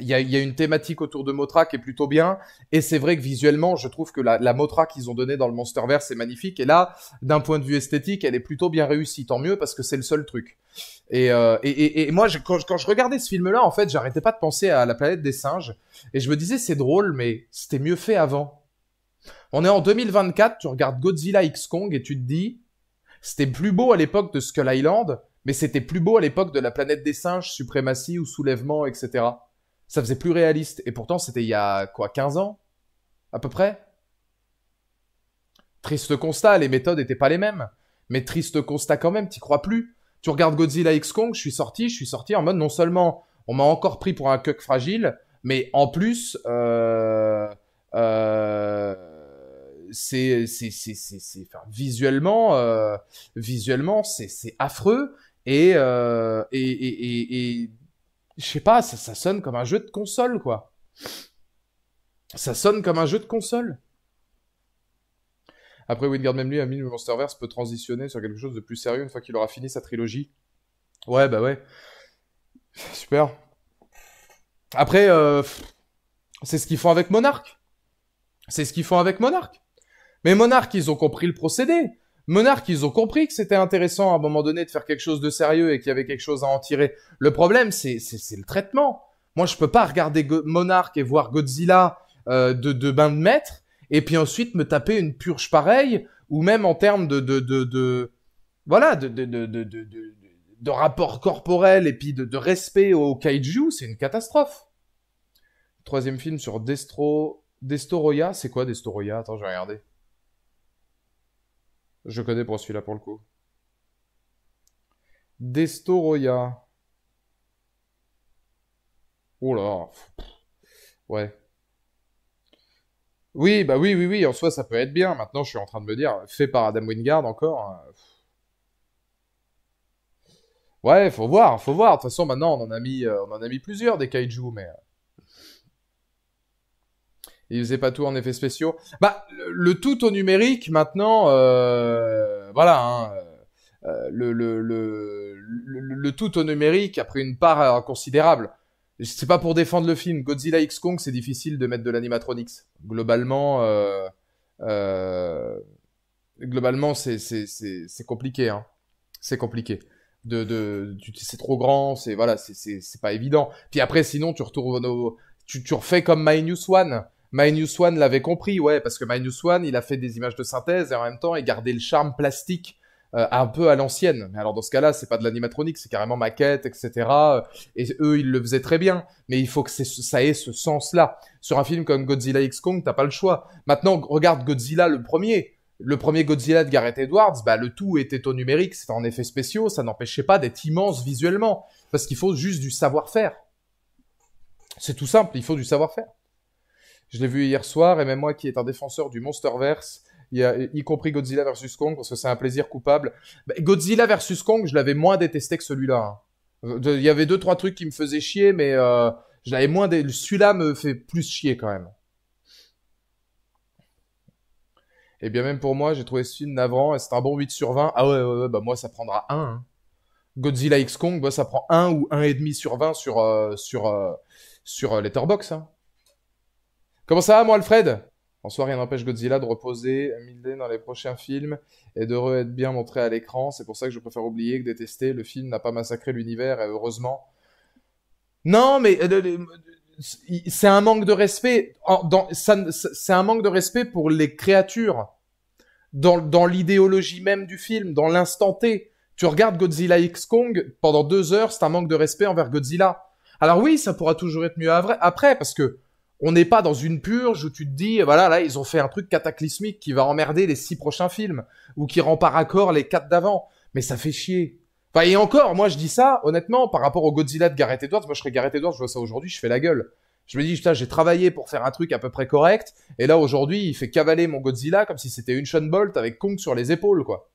il y a, y a, une thématique autour de Motra qui est plutôt bien. Et c'est vrai que visuellement, je trouve que la, la Motra qu'ils ont donnée dans le Monsterverse est magnifique. Et là, d'un point de vue esthétique, elle est plutôt bien réussie. Tant mieux parce que c'est le seul truc. Et, euh, et, et, et, moi, je, quand, quand, je regardais ce film-là, en fait, j'arrêtais pas de penser à la planète des singes. Et je me disais, c'est drôle, mais c'était mieux fait avant. On est en 2024, tu regardes Godzilla X Kong et tu te dis, c'était plus beau à l'époque de Skull Island, mais c'était plus beau à l'époque de la planète des singes, suprématie ou soulèvement, etc. Ça faisait plus réaliste. Et pourtant, c'était il y a quoi, 15 ans À peu près? Triste constat, les méthodes n'étaient pas les mêmes. Mais triste constat quand même, t'y crois plus. Tu regardes Godzilla X Kong, je suis sorti, je suis sorti en mode non seulement on m'a encore pris pour un cuck fragile, mais en plus, euh, euh, c'est, visuellement, euh, visuellement, c'est, affreux et je sais pas, ça, sonne comme un jeu de console, quoi. Ça sonne comme un jeu de console. Après, Wingard, même lui, a mis le Monsterverse peut transitionner sur quelque chose de plus sérieux une fois qu'il aura fini sa trilogie. Ouais, bah ouais. Super. Après, euh, c'est ce qu'ils font avec Monarch. C'est ce qu'ils font avec Monarch. Mais Monarch, ils ont compris le procédé. Monarch, ils ont compris que c'était intéressant à un moment donné de faire quelque chose de sérieux et qu'il y avait quelque chose à en tirer. Le problème, c'est le traitement. Moi, je peux pas regarder Go et voir Godzilla euh, de, de bain de maître et puis ensuite me taper une purge pareille ou même en termes de, de, de, de voilà, de, de, de, de, de, rapport corporel et puis de, de respect au kaiju, c'est une catastrophe. Troisième film sur Destro... Destoroya, c'est quoi Destoroya Attends, je vais regarder. Je connais pour celui-là pour le coup. Destoroya. Oh. Ouais. Oui, bah oui, oui, oui, en soi, ça peut être bien. Maintenant, je suis en train de me dire, fait par Adam Wingard encore. Hein. Ouais, faut voir, faut voir. De toute façon, maintenant, on en a mis, euh, on en a mis plusieurs des kaiju, mais. Il faisait pas tout en effets spéciaux. Bah, le, tout au numérique, maintenant, euh, voilà, hein, euh, le, le, le, le, tout au numérique a pris une part euh, considérable. C'est pas pour défendre le film. Godzilla X Kong, c'est difficile de mettre de l'animatronics. Globalement, euh, euh, globalement, c'est c'est compliqué. Hein. C'est compliqué. De, de, c'est trop grand, c'est voilà, c'est pas évident. Puis après, sinon, tu retournes au, tu, tu refais comme My News One Minus One l'avait compris, ouais, parce que Minus One, il a fait des images de synthèse et en même temps, il gardait le charme plastique euh, un peu à l'ancienne. Mais alors dans ce cas-là, c'est pas de l'animatronique, c'est carrément maquette, etc. Et eux, ils le faisaient très bien. Mais il faut que ça ait ce sens-là. Sur un film comme Godzilla X Kong, t'as pas le choix. Maintenant, regarde Godzilla le premier. Le premier Godzilla de Gareth Edwards, bah le tout était au numérique, c'était en effets spéciaux, ça n'empêchait pas d'être immense visuellement, parce qu'il faut juste du savoir-faire. C'est tout simple, il faut du savoir-faire. Je l'ai vu hier soir, et même moi qui est un défenseur du Monsterverse, y, y compris Godzilla vs Kong, parce que c'est un plaisir coupable. Bah, Godzilla vs Kong, je l'avais moins détesté que celui-là. Hein. Il y avait deux trois trucs qui me faisaient chier, mais euh, je l'avais moins. Celui-là me fait plus chier quand même. Et bien même pour moi, j'ai trouvé ce film navrant et c'est un bon 8 sur 20. Ah ouais, ouais, ouais bah moi ça prendra 1. Hein. Godzilla X Kong, bah ça prend 1 ou 1,5 sur 20 sur, euh, sur, euh, sur Letterboxd. Hein. Comment ça va, moi, Alfred? En soi, rien n'empêche Godzilla de reposer Milden dans les prochains films et de être bien montré à l'écran. C'est pour ça que je préfère oublier que détester. Le film n'a pas massacré l'univers, et heureusement. Non, mais euh, c'est un manque de respect. C'est un manque de respect pour les créatures. Dans, dans l'idéologie même du film, dans l'instant T. Tu regardes Godzilla X Kong, pendant deux heures, c'est un manque de respect envers Godzilla. Alors oui, ça pourra toujours être mieux après, parce que on n'est pas dans une purge où tu te dis, voilà, là, ils ont fait un truc cataclysmique qui va emmerder les six prochains films, ou qui rend par accord les quatre d'avant. Mais ça fait chier. Enfin, et encore, moi, je dis ça, honnêtement, par rapport au Godzilla de Gareth Edwards, moi, je serais Gareth Edwards, je vois ça aujourd'hui, je fais la gueule. Je me dis, putain, j'ai travaillé pour faire un truc à peu près correct, et là, aujourd'hui, il fait cavaler mon Godzilla comme si c'était une Sean Bolt avec Kong sur les épaules, quoi.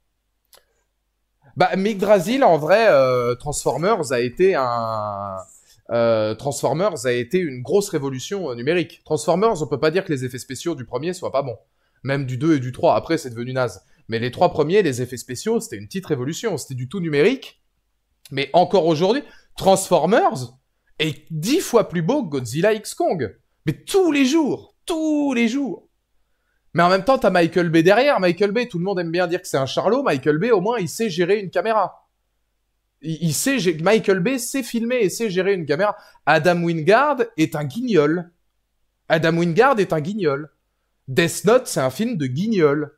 Bah, Mick en vrai, euh, Transformers a été un euh, Transformers a été une grosse révolution euh, numérique. Transformers, on peut pas dire que les effets spéciaux du premier soient pas bons. Même du 2 et du 3, après c'est devenu naze. Mais les trois premiers, les effets spéciaux, c'était une petite révolution. C'était du tout numérique. Mais encore aujourd'hui, Transformers est dix fois plus beau que Godzilla X Kong. Mais tous les jours, tous les jours. Mais en même temps, t'as Michael Bay derrière. Michael Bay, tout le monde aime bien dire que c'est un charlot. Michael Bay, au moins, il sait gérer une caméra. Il, sait, Michael Bay sait filmer et sait gérer une caméra. Adam Wingard est un guignol. Adam Wingard est un guignol. Death Note, c'est un film de guignol.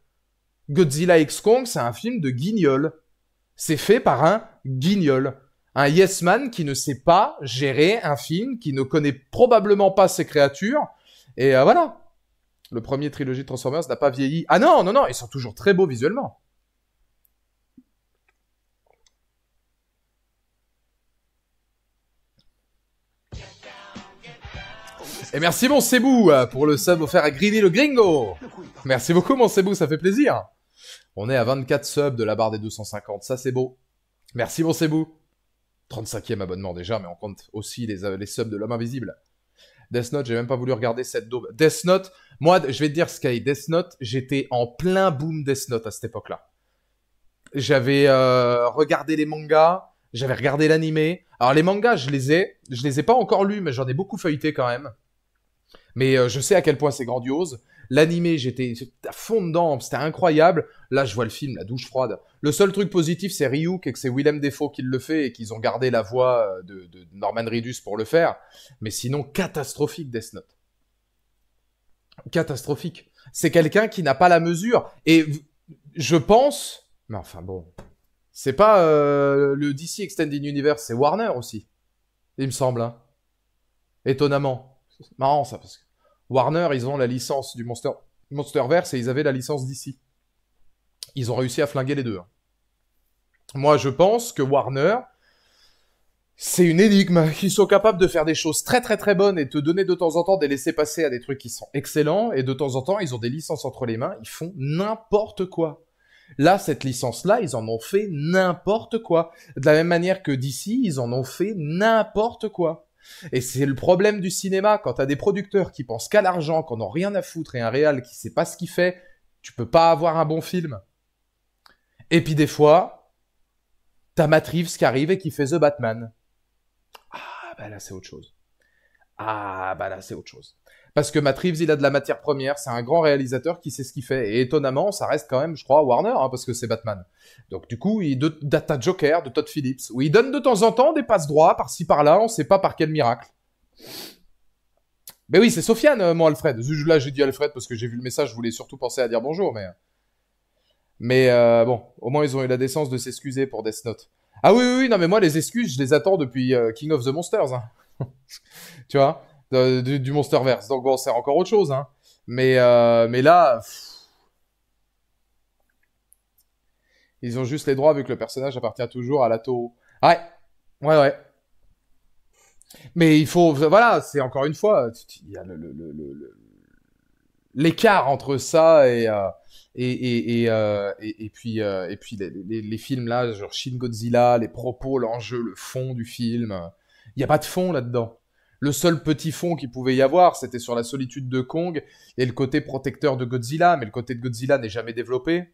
Godzilla X Kong, c'est un film de guignol. C'est fait par un guignol. Un yes man qui ne sait pas gérer un film, qui ne connaît probablement pas ses créatures. Et euh, voilà. Le premier trilogie Transformers n'a pas vieilli. Ah non, non, non, ils sont toujours très beaux visuellement. Et merci mon Sebou pour le sub offert à Greedy le Gringo. Merci beaucoup mon Sebou, ça fait plaisir. On est à 24 subs de la barre des 250, ça c'est beau. Merci mon Sebou. 35e abonnement déjà, mais on compte aussi les, euh, les subs de l'homme invisible. Death Note, j'ai même pas voulu regarder cette daube. Death Note, moi, je vais te dire, Sky, Death Note, j'étais en plein boom Death Note à cette époque-là. J'avais euh, regardé les mangas, j'avais regardé l'animé. Alors les mangas, je les ai, je les ai pas encore lus, mais j'en ai beaucoup feuilleté quand même. Mais euh, je sais à quel point c'est grandiose. L'animé, j'étais à fond dedans, c'était incroyable. Là, je vois le film, la douche froide. Le seul truc positif, c'est Ryuk et que c'est Willem Defoe qui le fait et qu'ils ont gardé la voix euh, de, Norman Reedus pour le faire. Mais sinon, catastrophique Death Note. Catastrophique. C'est quelqu'un qui n'a pas la mesure. Et je pense... Mais enfin bon... C'est pas euh, le DC Extended Universe, c'est Warner aussi. Il me semble. Hein. Étonnamment. marrant ça, parce que Warner, ils ont la licence du Monster, Monsterverse et ils avaient la licence d'ici. Ils ont réussi à flinguer les deux. Hein. Moi, je pense que Warner, c'est une énigme. Ils sont capables de faire des choses très très très bonnes et te donner de temps en temps des laisser passer à des trucs qui sont excellents. Et de temps en temps, ils ont des licences entre les mains. Ils font n'importe quoi. Là, cette licence-là, ils en ont fait n'importe quoi. De la même manière que d'ici, ils en ont fait n'importe quoi. Et c'est le problème du cinéma, quand t'as des producteurs qui pensent qu'à l'argent, qu'on n'ont rien à foutre, et un réal qui sait pas ce qu'il fait, tu peux pas avoir un bon film. Et puis des fois, t'as Matt Reeves qui arrive et qui fait The Batman. Ah, bah là c'est autre chose. Ah, bah là c'est autre chose. Parce que Matt Reeves, il a de la matière première, c'est un grand réalisateur qui sait ce qu'il fait. Et étonnamment, ça reste quand même, je crois, Warner, hein, parce que c'est Batman. Donc du coup, il data Joker de Todd Phillips, où il donne de temps en temps des passes droits par-ci par-là, on sait pas par quel miracle. Mais oui, c'est Sofiane, euh, moi, Alfred. Là, j'ai dit Alfred parce que j'ai vu le message, je voulais surtout penser à dire bonjour, mais... Mais euh, bon, au moins ils ont eu la décence de s'excuser pour Death Note. Ah oui, oui, oui, non, mais moi, les excuses, je les attends depuis euh, King of the Monsters. Hein. tu vois? Du, Monsterverse. Donc bon, c'est encore autre chose, hein. Mais, euh, mais là, ils ont juste les droits vu que le personnage appartient toujours à la Toho. Ouais, ouais, ouais. Mais il faut, voilà, c'est encore une fois, a l'écart entre ça et euh, et, et, euh, et, puis et puis les, les, films là, genre Shin Godzilla, les propos, l'enjeu, le fond du film, il n'y a pas de fond là-dedans. Le seul petit fond qu'il pouvait y avoir, c'était sur la solitude de Kong et le côté protecteur de Godzilla, mais le côté de Godzilla n'est jamais développé.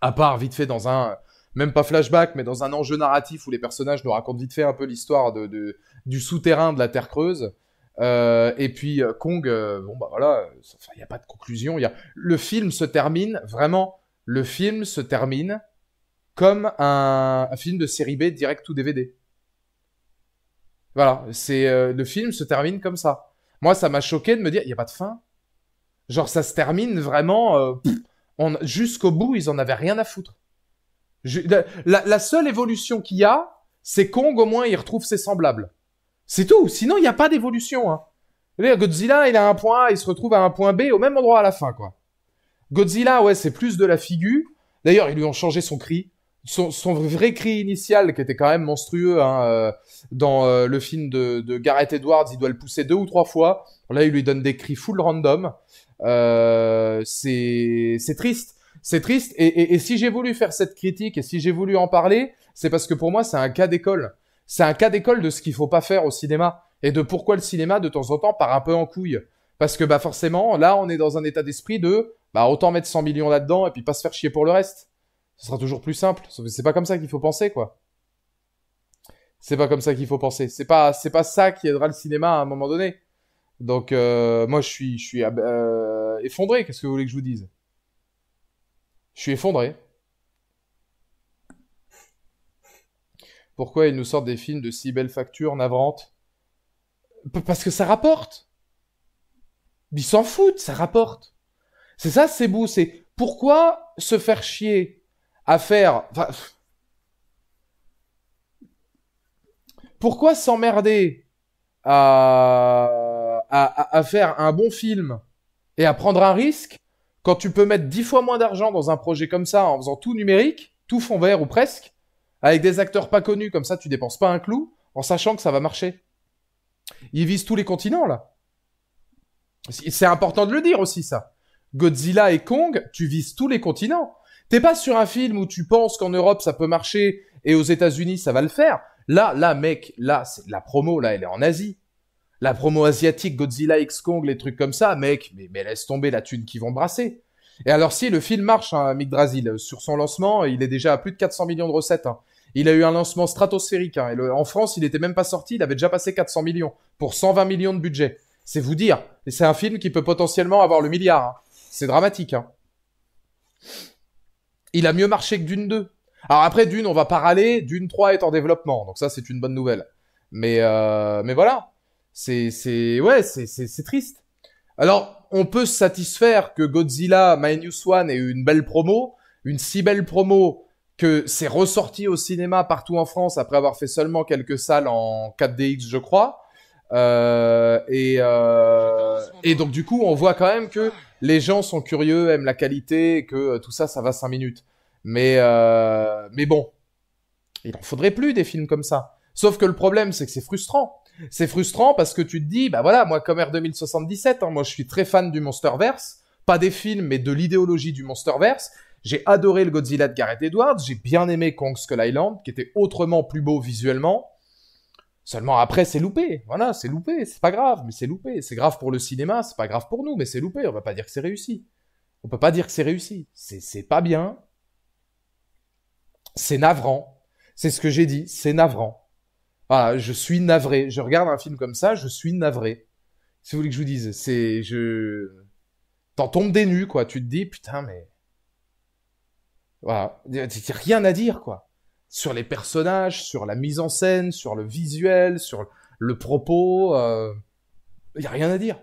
À part vite fait dans un, même pas flashback, mais dans un enjeu narratif où les personnages nous racontent vite fait un peu l'histoire du souterrain de la Terre creuse. Euh, et puis euh, Kong, euh, bon bah voilà, il n'y a pas de conclusion. Y a... Le film se termine, vraiment, le film se termine comme un, un film de série B direct ou DVD. Voilà, c'est euh, le film se termine comme ça. Moi, ça m'a choqué de me dire, il y a pas de fin. Genre, ça se termine vraiment euh, jusqu'au bout, ils en avaient rien à foutre. la, seule évolution qu'il y a, c'est Kong au moins il retrouve ses semblables. C'est tout. Sinon, il n'y a pas d'évolution. Hein. Godzilla, il a un point A, il se retrouve à un point B au même endroit à la fin, quoi. Godzilla, ouais, c'est plus de la figure. D'ailleurs, ils lui ont changé son cri son, son, vrai cri initial, qui était quand même monstrueux hein, euh, dans euh, le film de, de, Gareth Edwards, il doit le pousser deux ou trois fois. Là, il lui donne des cris full random. Euh, c'est triste. C'est triste. Et, et, et si j'ai voulu faire cette critique et si j'ai voulu en parler, c'est parce que pour moi, c'est un cas d'école. C'est un cas d'école de ce qu'il faut pas faire au cinéma et de pourquoi le cinéma, de temps en temps, part un peu en couille. Parce que bah forcément, là, on est dans un état d'esprit de bah autant mettre 100 millions là-dedans et puis pas se faire chier pour le reste ce sera toujours plus simple. C'est pas comme ça qu'il faut penser, quoi. C'est pas comme ça qu'il faut penser. C'est pas, c'est pas ça qui aidera le cinéma à un moment donné. Donc, euh, moi, je suis, je suis euh, effondré. Qu'est-ce que vous voulez que je vous dise? Je suis effondré. Pourquoi ils nous sortent des films de si belles factures navrantes? Parce que ça rapporte. Ils s'en foutent, ça rapporte. C'est ça, c'est beau. C'est pourquoi se faire chier à faire. pourquoi s'emmerder à... Faire un bon film et à prendre un risque quand tu peux mettre dix fois moins d'argent dans un projet comme ça en faisant tout numérique, tout fond vert ou presque, avec des acteurs pas connus comme ça, tu dépenses pas un clou en sachant que ça va marcher? Ils visent tous les continents là. C'est important de le dire aussi ça. Godzilla et Kong, tu vises tous les continents. T'es pas sur un film où tu penses qu'en Europe ça peut marcher et aux États-Unis ça va le faire. Là, là, mec, là, c'est la promo, là, elle est en Asie. La promo asiatique, Godzilla X Kong, les trucs comme ça, mec, mais, laisse tomber la thune qu'ils vont brasser. Et alors si le film marche, hein, Mick Drasil, sur son lancement, il est déjà à plus de 400 millions de recettes. Hein. Il a eu un lancement stratosphérique. Hein, en France, il était même pas sorti, il avait déjà passé 400 millions pour 120 millions de budget. C'est vous dire. Et c'est un film qui peut potentiellement avoir le milliard. C'est dramatique. Hein. Il a mieux marché que Dune 2. Alors après, Dune, on va pas râler. Dune 3 est en développement. Donc ça, c'est une bonne nouvelle. Mais, euh, mais voilà. C'est, c'est, ouais, c'est, c'est, triste. Alors, on peut se satisfaire que Godzilla Minus One ait eu une belle promo. Une si belle promo que c'est ressorti au cinéma partout en France après avoir fait seulement quelques salles en 4DX, je crois. Euh, et, euh, et donc du coup, on voit quand même que les gens sont curieux, aiment la qualité, que euh, tout ça, ça va 5 minutes. Mais, euh, mais bon, il en faudrait plus des films comme ça. Sauf que le problème, c'est que c'est frustrant. C'est frustrant parce que tu te dis, bah voilà, moi comme R 2077, hein, moi je suis très fan du Monsterverse, pas des films, mais de l'idéologie du Monsterverse. J'ai adoré le Godzilla de Gareth Edwards, j'ai bien aimé Kong Skull Island, qui était autrement plus beau visuellement. Seulement après, c'est loupé. Voilà, c'est loupé. C'est pas grave, mais c'est loupé. C'est grave pour le cinéma, c'est pas grave pour nous, mais c'est loupé. On va pas dire que c'est réussi. On peut pas dire que c'est réussi. C'est, pas bien. C'est navrant. C'est ce que j'ai dit. C'est navrant. Voilà, je suis navré. Je regarde un film comme ça, je suis navré. Si vous voulez que je vous dise, c'est, je, t'en tombes des nues, quoi. Tu te dis, putain, mais, voilà. Rien à dire, quoi sur les personnages, sur la mise en scène, sur le visuel, sur le propos. Il euh, y a rien à dire.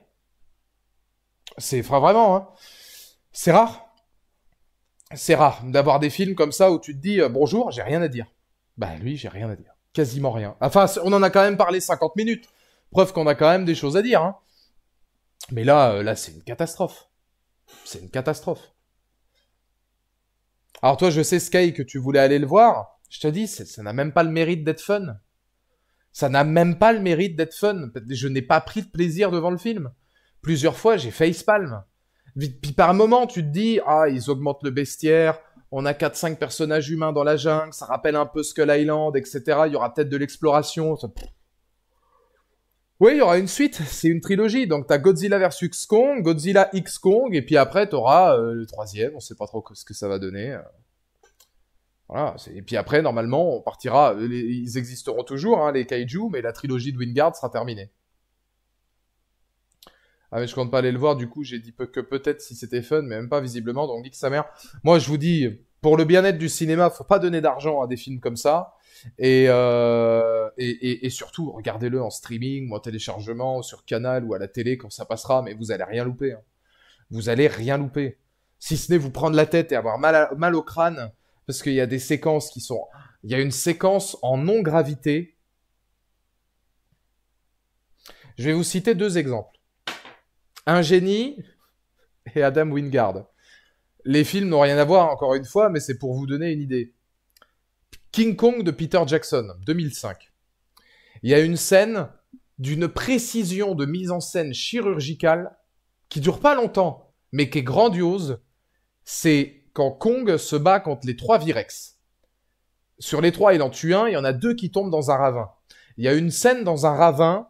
C'est vraiment, hein. C'est rare. C'est rare d'avoir des films comme ça où tu te dis euh, bonjour, j'ai rien à dire. Bah lui, j'ai rien à dire. Quasiment rien. Enfin, on en a quand même parlé 50 minutes. Preuve qu'on a quand même des choses à dire. Hein. Mais là, euh, là, c'est une catastrophe. C'est une catastrophe. Alors toi, je sais Sky que tu voulais aller le voir. Je te dis, ça n'a même pas le mérite d'être fun. Ça n'a même pas le mérite d'être fun. Je n'ai pas pris de plaisir devant le film. Plusieurs fois, j'ai facepalm. Puis par moment, tu te dis, ah, ils augmentent le bestiaire, on a 4-5 personnages humains dans la jungle, ça rappelle un peu Skull Island, etc. Il y aura peut-être de l'exploration. Oui, il y aura une suite, c'est une trilogie. Donc t'as Godzilla vs Kong, Godzilla X Kong, et puis après t'auras euh, le troisième, on sait pas trop ce que ça va donner. Euh. Et puis après, normalement, on partira. Ils existeront toujours, hein, les kaiju, mais la trilogie de Wingard sera terminée. Ah mais je compte pas aller le voir, du coup j'ai dit que peut-être si c'était fun, mais même pas visiblement, donc dit que sa mère. Moi je vous dis, pour le bien-être du cinéma, faut pas donner d'argent à des films comme ça. Et, euh, et, surtout, regardez-le en streaming ou en téléchargement, sur Canal ou à la télé quand ça passera, mais vous allez rien louper. Hein. Vous allez rien louper. Si ce n'est vous prendre la tête et avoir mal au crâne parce qu'il y a des séquences qui sont... Il y a une séquence en non-gravité. Je vais vous citer deux exemples. Un génie et Adam Wingard. Les films n'ont rien à voir, encore une fois, mais c'est pour vous donner une idée. King Kong de Peter Jackson, 2005. Il y a une scène d'une précision de mise en scène chirurgicale qui dure pas longtemps, mais qui est grandiose. C'est quand Kong se bat contre les trois Virex. Sur les trois, il en tue un, il y en a deux qui tombent dans un ravin. Il y a une scène dans un ravin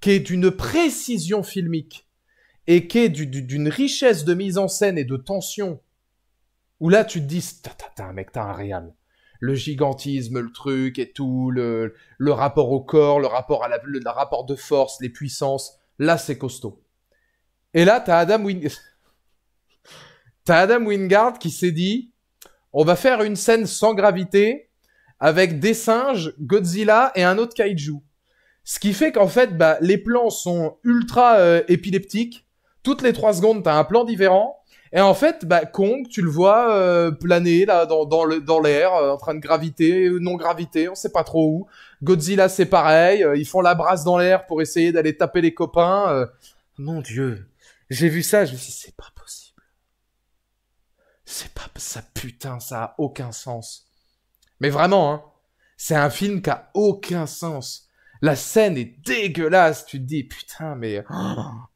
qui est d'une précision filmique et qui est d'une richesse de mise en scène et de tension où là tu te dis, t'as un mec, t'as un réal. le gigantisme, le truc et tout, le, le rapport au corps, le rapport à la, le, rapport de force, les puissances. Là, c'est costaud. Et là, t'as Adam Wingard. t'as Adam Wingard qui s'est dit, on va faire une scène sans gravité avec des singes, Godzilla et un autre kaiju. Ce qui fait qu'en fait, bah, les plans sont ultra euh, épileptiques. Toutes les trois secondes, t'as un plan différent. Et en fait, bah, Kong, tu le vois euh, planer là dans, l'air, euh, en train de graviter, non graviter, on sait pas trop où. Godzilla, c'est pareil, ils font la brasse dans l'air pour essayer d'aller taper les copains. Mon Dieu, j'ai vu ça, je me suis dit, c'est pas possible. C'est pas ça, putain, ça a aucun sens. Mais vraiment, hein, c'est un film qui a aucun sens. La scène est dégueulasse. Tu te dis, putain, mais...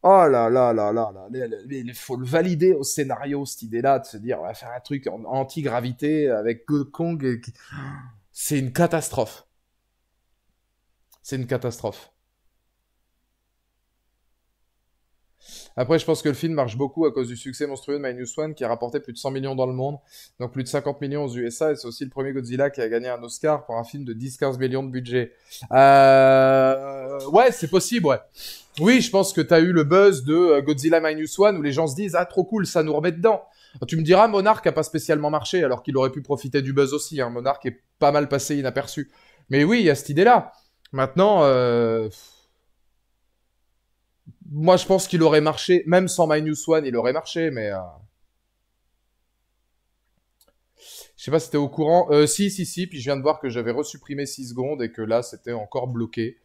Oh là là là là là. Il faut le valider au scénario, cette idée-là, de se dire, on va faire un truc en anti-gravité avec Kong. C'est une catastrophe. C'est une catastrophe. Après, je pense que le film marche beaucoup à cause du succès monstrueux de Minus One qui a rapporté plus de 100 millions dans le monde, donc plus de 50 millions aux USA, et c'est aussi le premier Godzilla qui a gagné un Oscar pour un film de 10-15 millions de budget. Euh... Ouais, c'est possible, ouais. Oui, je pense que t'as eu le buzz de euh, Godzilla Minus One où les gens se disent ah trop cool, ça nous remet dedans. Tu me diras Monarch a pas spécialement marché alors qu'il aurait pu profiter du buzz aussi. Hein. Monarch est pas mal passé inaperçu. Mais oui, il y a cette idée-là. Maintenant, euh moi, je pense qu'il aurait marché, même sans Minus One, il aurait marché, mais... Euh... Je sais pas si c'était au courant. Euh, si, si, si, puis je viens de voir que j'avais resupprimé 6 secondes et que là, c'était encore bloqué.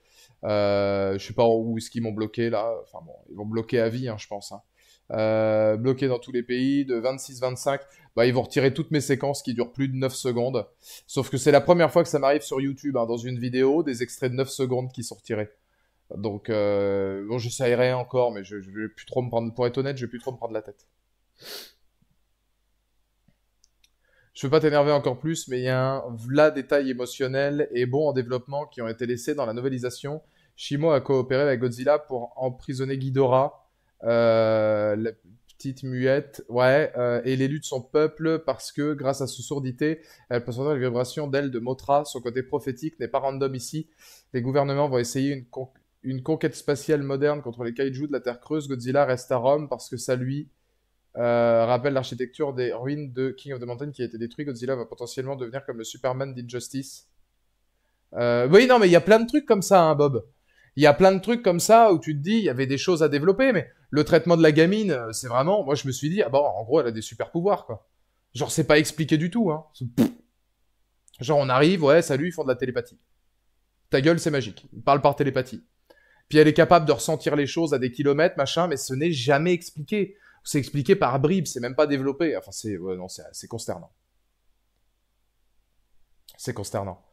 Euh, je sais pas où est-ce qu'ils m'ont bloqué, là. Enfin bon, ils vont bloquer à vie, hein, je pense. Hein. Euh, bloqué dans tous les pays, de 26-25. Bah, ils vont retirer toutes mes séquences qui durent plus de 9 secondes. Sauf que c'est la première fois que ça m'arrive sur YouTube, hein, dans une vidéo, des extraits de 9 secondes qui sont retirés. Donc, euh, bon, j'essayerai encore, mais je, vais plus trop me prendre, pour être honnête, je vais plus trop me prendre la tête. Je veux pas t'énerver encore plus, mais il y a un v'là détail émotionnel et bon en développement qui ont été laissés dans la novelisation. Shimo a coopéré avec Godzilla pour emprisonner Ghidorah, euh, la petite muette, ouais, euh, et l'élu de son peuple parce que grâce à sa sourdité, elle peut sentir les vibrations d'elle de Motra. Son côté prophétique n'est pas random ici. Les gouvernements vont essayer une, une conquête spatiale moderne contre les kaiju de la Terre creuse, Godzilla reste à Rome parce que ça lui euh, rappelle l'architecture des ruines de King of the Mountain qui a été détruit. Godzilla va potentiellement devenir comme le Superman d'Injustice. Euh, oui, non, mais il y a plein de trucs comme ça, hein, Bob. Il y a plein de trucs comme ça où tu te dis, il y avait des choses à développer, mais le traitement de la gamine, euh, c'est vraiment... Moi, je me suis dit, ah bon, en gros, elle a des super pouvoirs, quoi. Genre, c'est pas expliqué du tout, hein. Genre, on arrive, ouais, salut, ils font de la télépathie. Ta gueule, c'est magique. Ils parlent par télépathie. Puis elle est capable de ressentir les choses à des kilomètres, machin, mais ce n'est jamais expliqué. C'est expliqué par bribes, c'est même pas développé. Enfin, c'est ouais, non, c'est consternant. C'est consternant.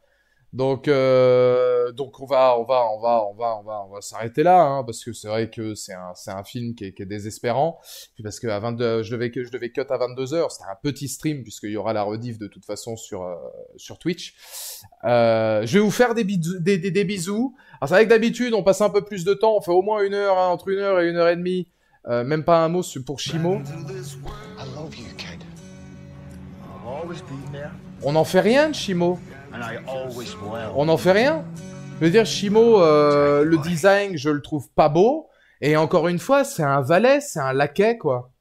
Donc, euh, donc on va, on va, on va, on va, on va, on va s'arrêter là, hein, parce que c'est vrai que c'est un, c'est un film qui est, qui est désespérant. Puis parce que à 22, je devais, je devais cut à 22 heures. C'était un petit stream puisqu'il y aura la rediff de toute façon sur euh, sur Twitch. Euh, je vais vous faire des, bisous, des, des, des bisous. Alors c'est vrai que d'habitude on passe un peu plus de temps, on fait au moins une heure, hein, entre une heure et une heure et demie. Euh, même pas un mot pour Shimo. On n'en fait rien de Shimo. On n'en fait rien. Je veux dire, Shimo, euh, le design, je le trouve pas beau. Et encore une fois, c'est un valet, c'est un laquais, quoi.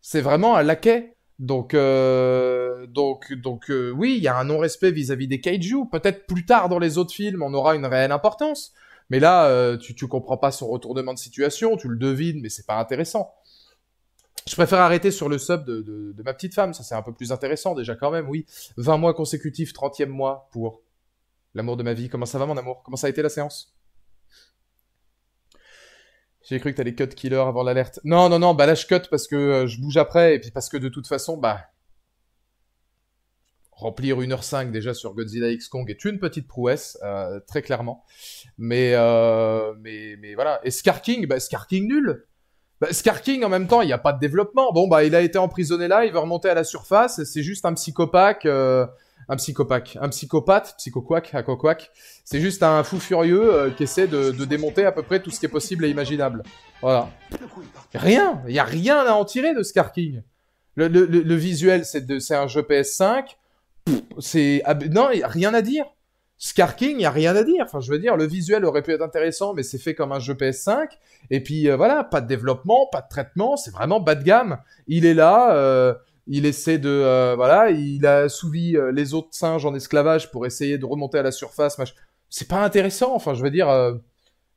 C'est vraiment un laquais. Donc, euh, donc, donc, euh, oui, il y a un non-respect vis-à-vis des kaiju. Peut-être plus tard dans les autres films, on aura une réelle importance. Mais là, tu, tu comprends pas son retournement de situation, tu le devines, mais c'est pas intéressant. Je préfère arrêter sur le sub de, ma petite femme, ça c'est un peu plus intéressant déjà quand même, oui. 20 mois consécutifs, 30e mois pour l'amour de ma vie. Comment ça va mon amour? Comment ça a été la séance? J'ai cru que t'allais cut killer avant l'alerte. Non, non, non, bah là je cut parce que euh, je bouge après, et puis parce que de toute façon, bah... Remplir 1h5 déjà sur Godzilla X Kong est une petite prouesse, euh, très clairement. Mais, euh, mais, mais voilà. Et Skarking, bah Skarking nul bah, Skarking, en même temps, il n'y a pas de développement. Bon, bah, il a été emprisonné là, il veut remonter à la surface. C'est juste un psychopathe, euh, un psychopathe, un psychopathe, psychoquac. C'est juste un fou furieux euh, qui essaie de, démonter à peu près tout ce qui est possible et imaginable. Voilà. Rien, il y a rien à en tirer de Skarking. Le, le, le visuel, c'est un jeu PS5. c'est non, y a rien à dire. Scar King, il y a rien à dire. Enfin, je veux dire, le visuel aurait pu être intéressant, mais c'est fait comme un jeu PS5. Et puis euh, voilà, pas de développement, pas de traitement, c'est vraiment bas de gamme. Il est là, euh, il essaie de euh, voilà, il a souvi les autres singes en esclavage pour essayer de remonter à la surface. C'est pas intéressant. Enfin, je veux dire,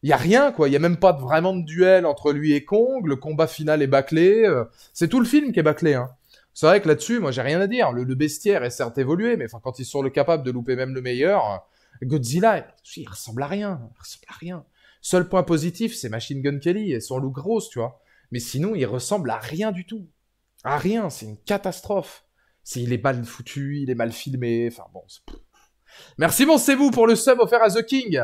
il y a rien quoi. Il y a même pas vraiment de duel entre lui et Kong. Le combat final est bâclé. c'est tout le film qui est bâclé. Hein. C'est vrai que là-dessus, moi, j'ai rien à dire. Le, bestiaire est certes évolué, mais quand ils sont le capables de louper même le meilleur, Godzilla, il ressemble à rien. Ressemble à rien. Seul point positif, c'est Machine Gun Kelly et son loup grosse, tu vois. Mais sinon, il ressemble à rien du tout. À rien, c'est une catastrophe. C'est, il est mal foutu, il est mal filmé, enfin bon, Merci mon Cebu pour le sub offert à The King.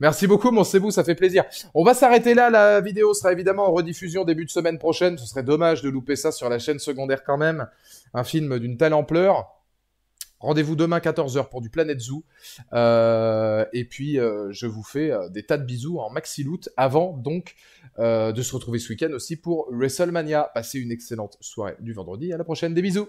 Merci beaucoup mon Cebu, ça fait plaisir. On va s'arrêter là, la vidéo sera évidemment en rediffusion début de semaine prochaine. Ce serait dommage de louper ça sur la chaîne secondaire quand même. Un film d'une telle ampleur. Rendez-vous demain 14h pour du Planet Zoo. Euh, et puis, euh, je vous fais euh, des tas de bisous en maxi loot avant donc de se retrouver ce week-end aussi pour WrestleMania. Passez une excellente soirée du vendredi. À la prochaine. Des bisous.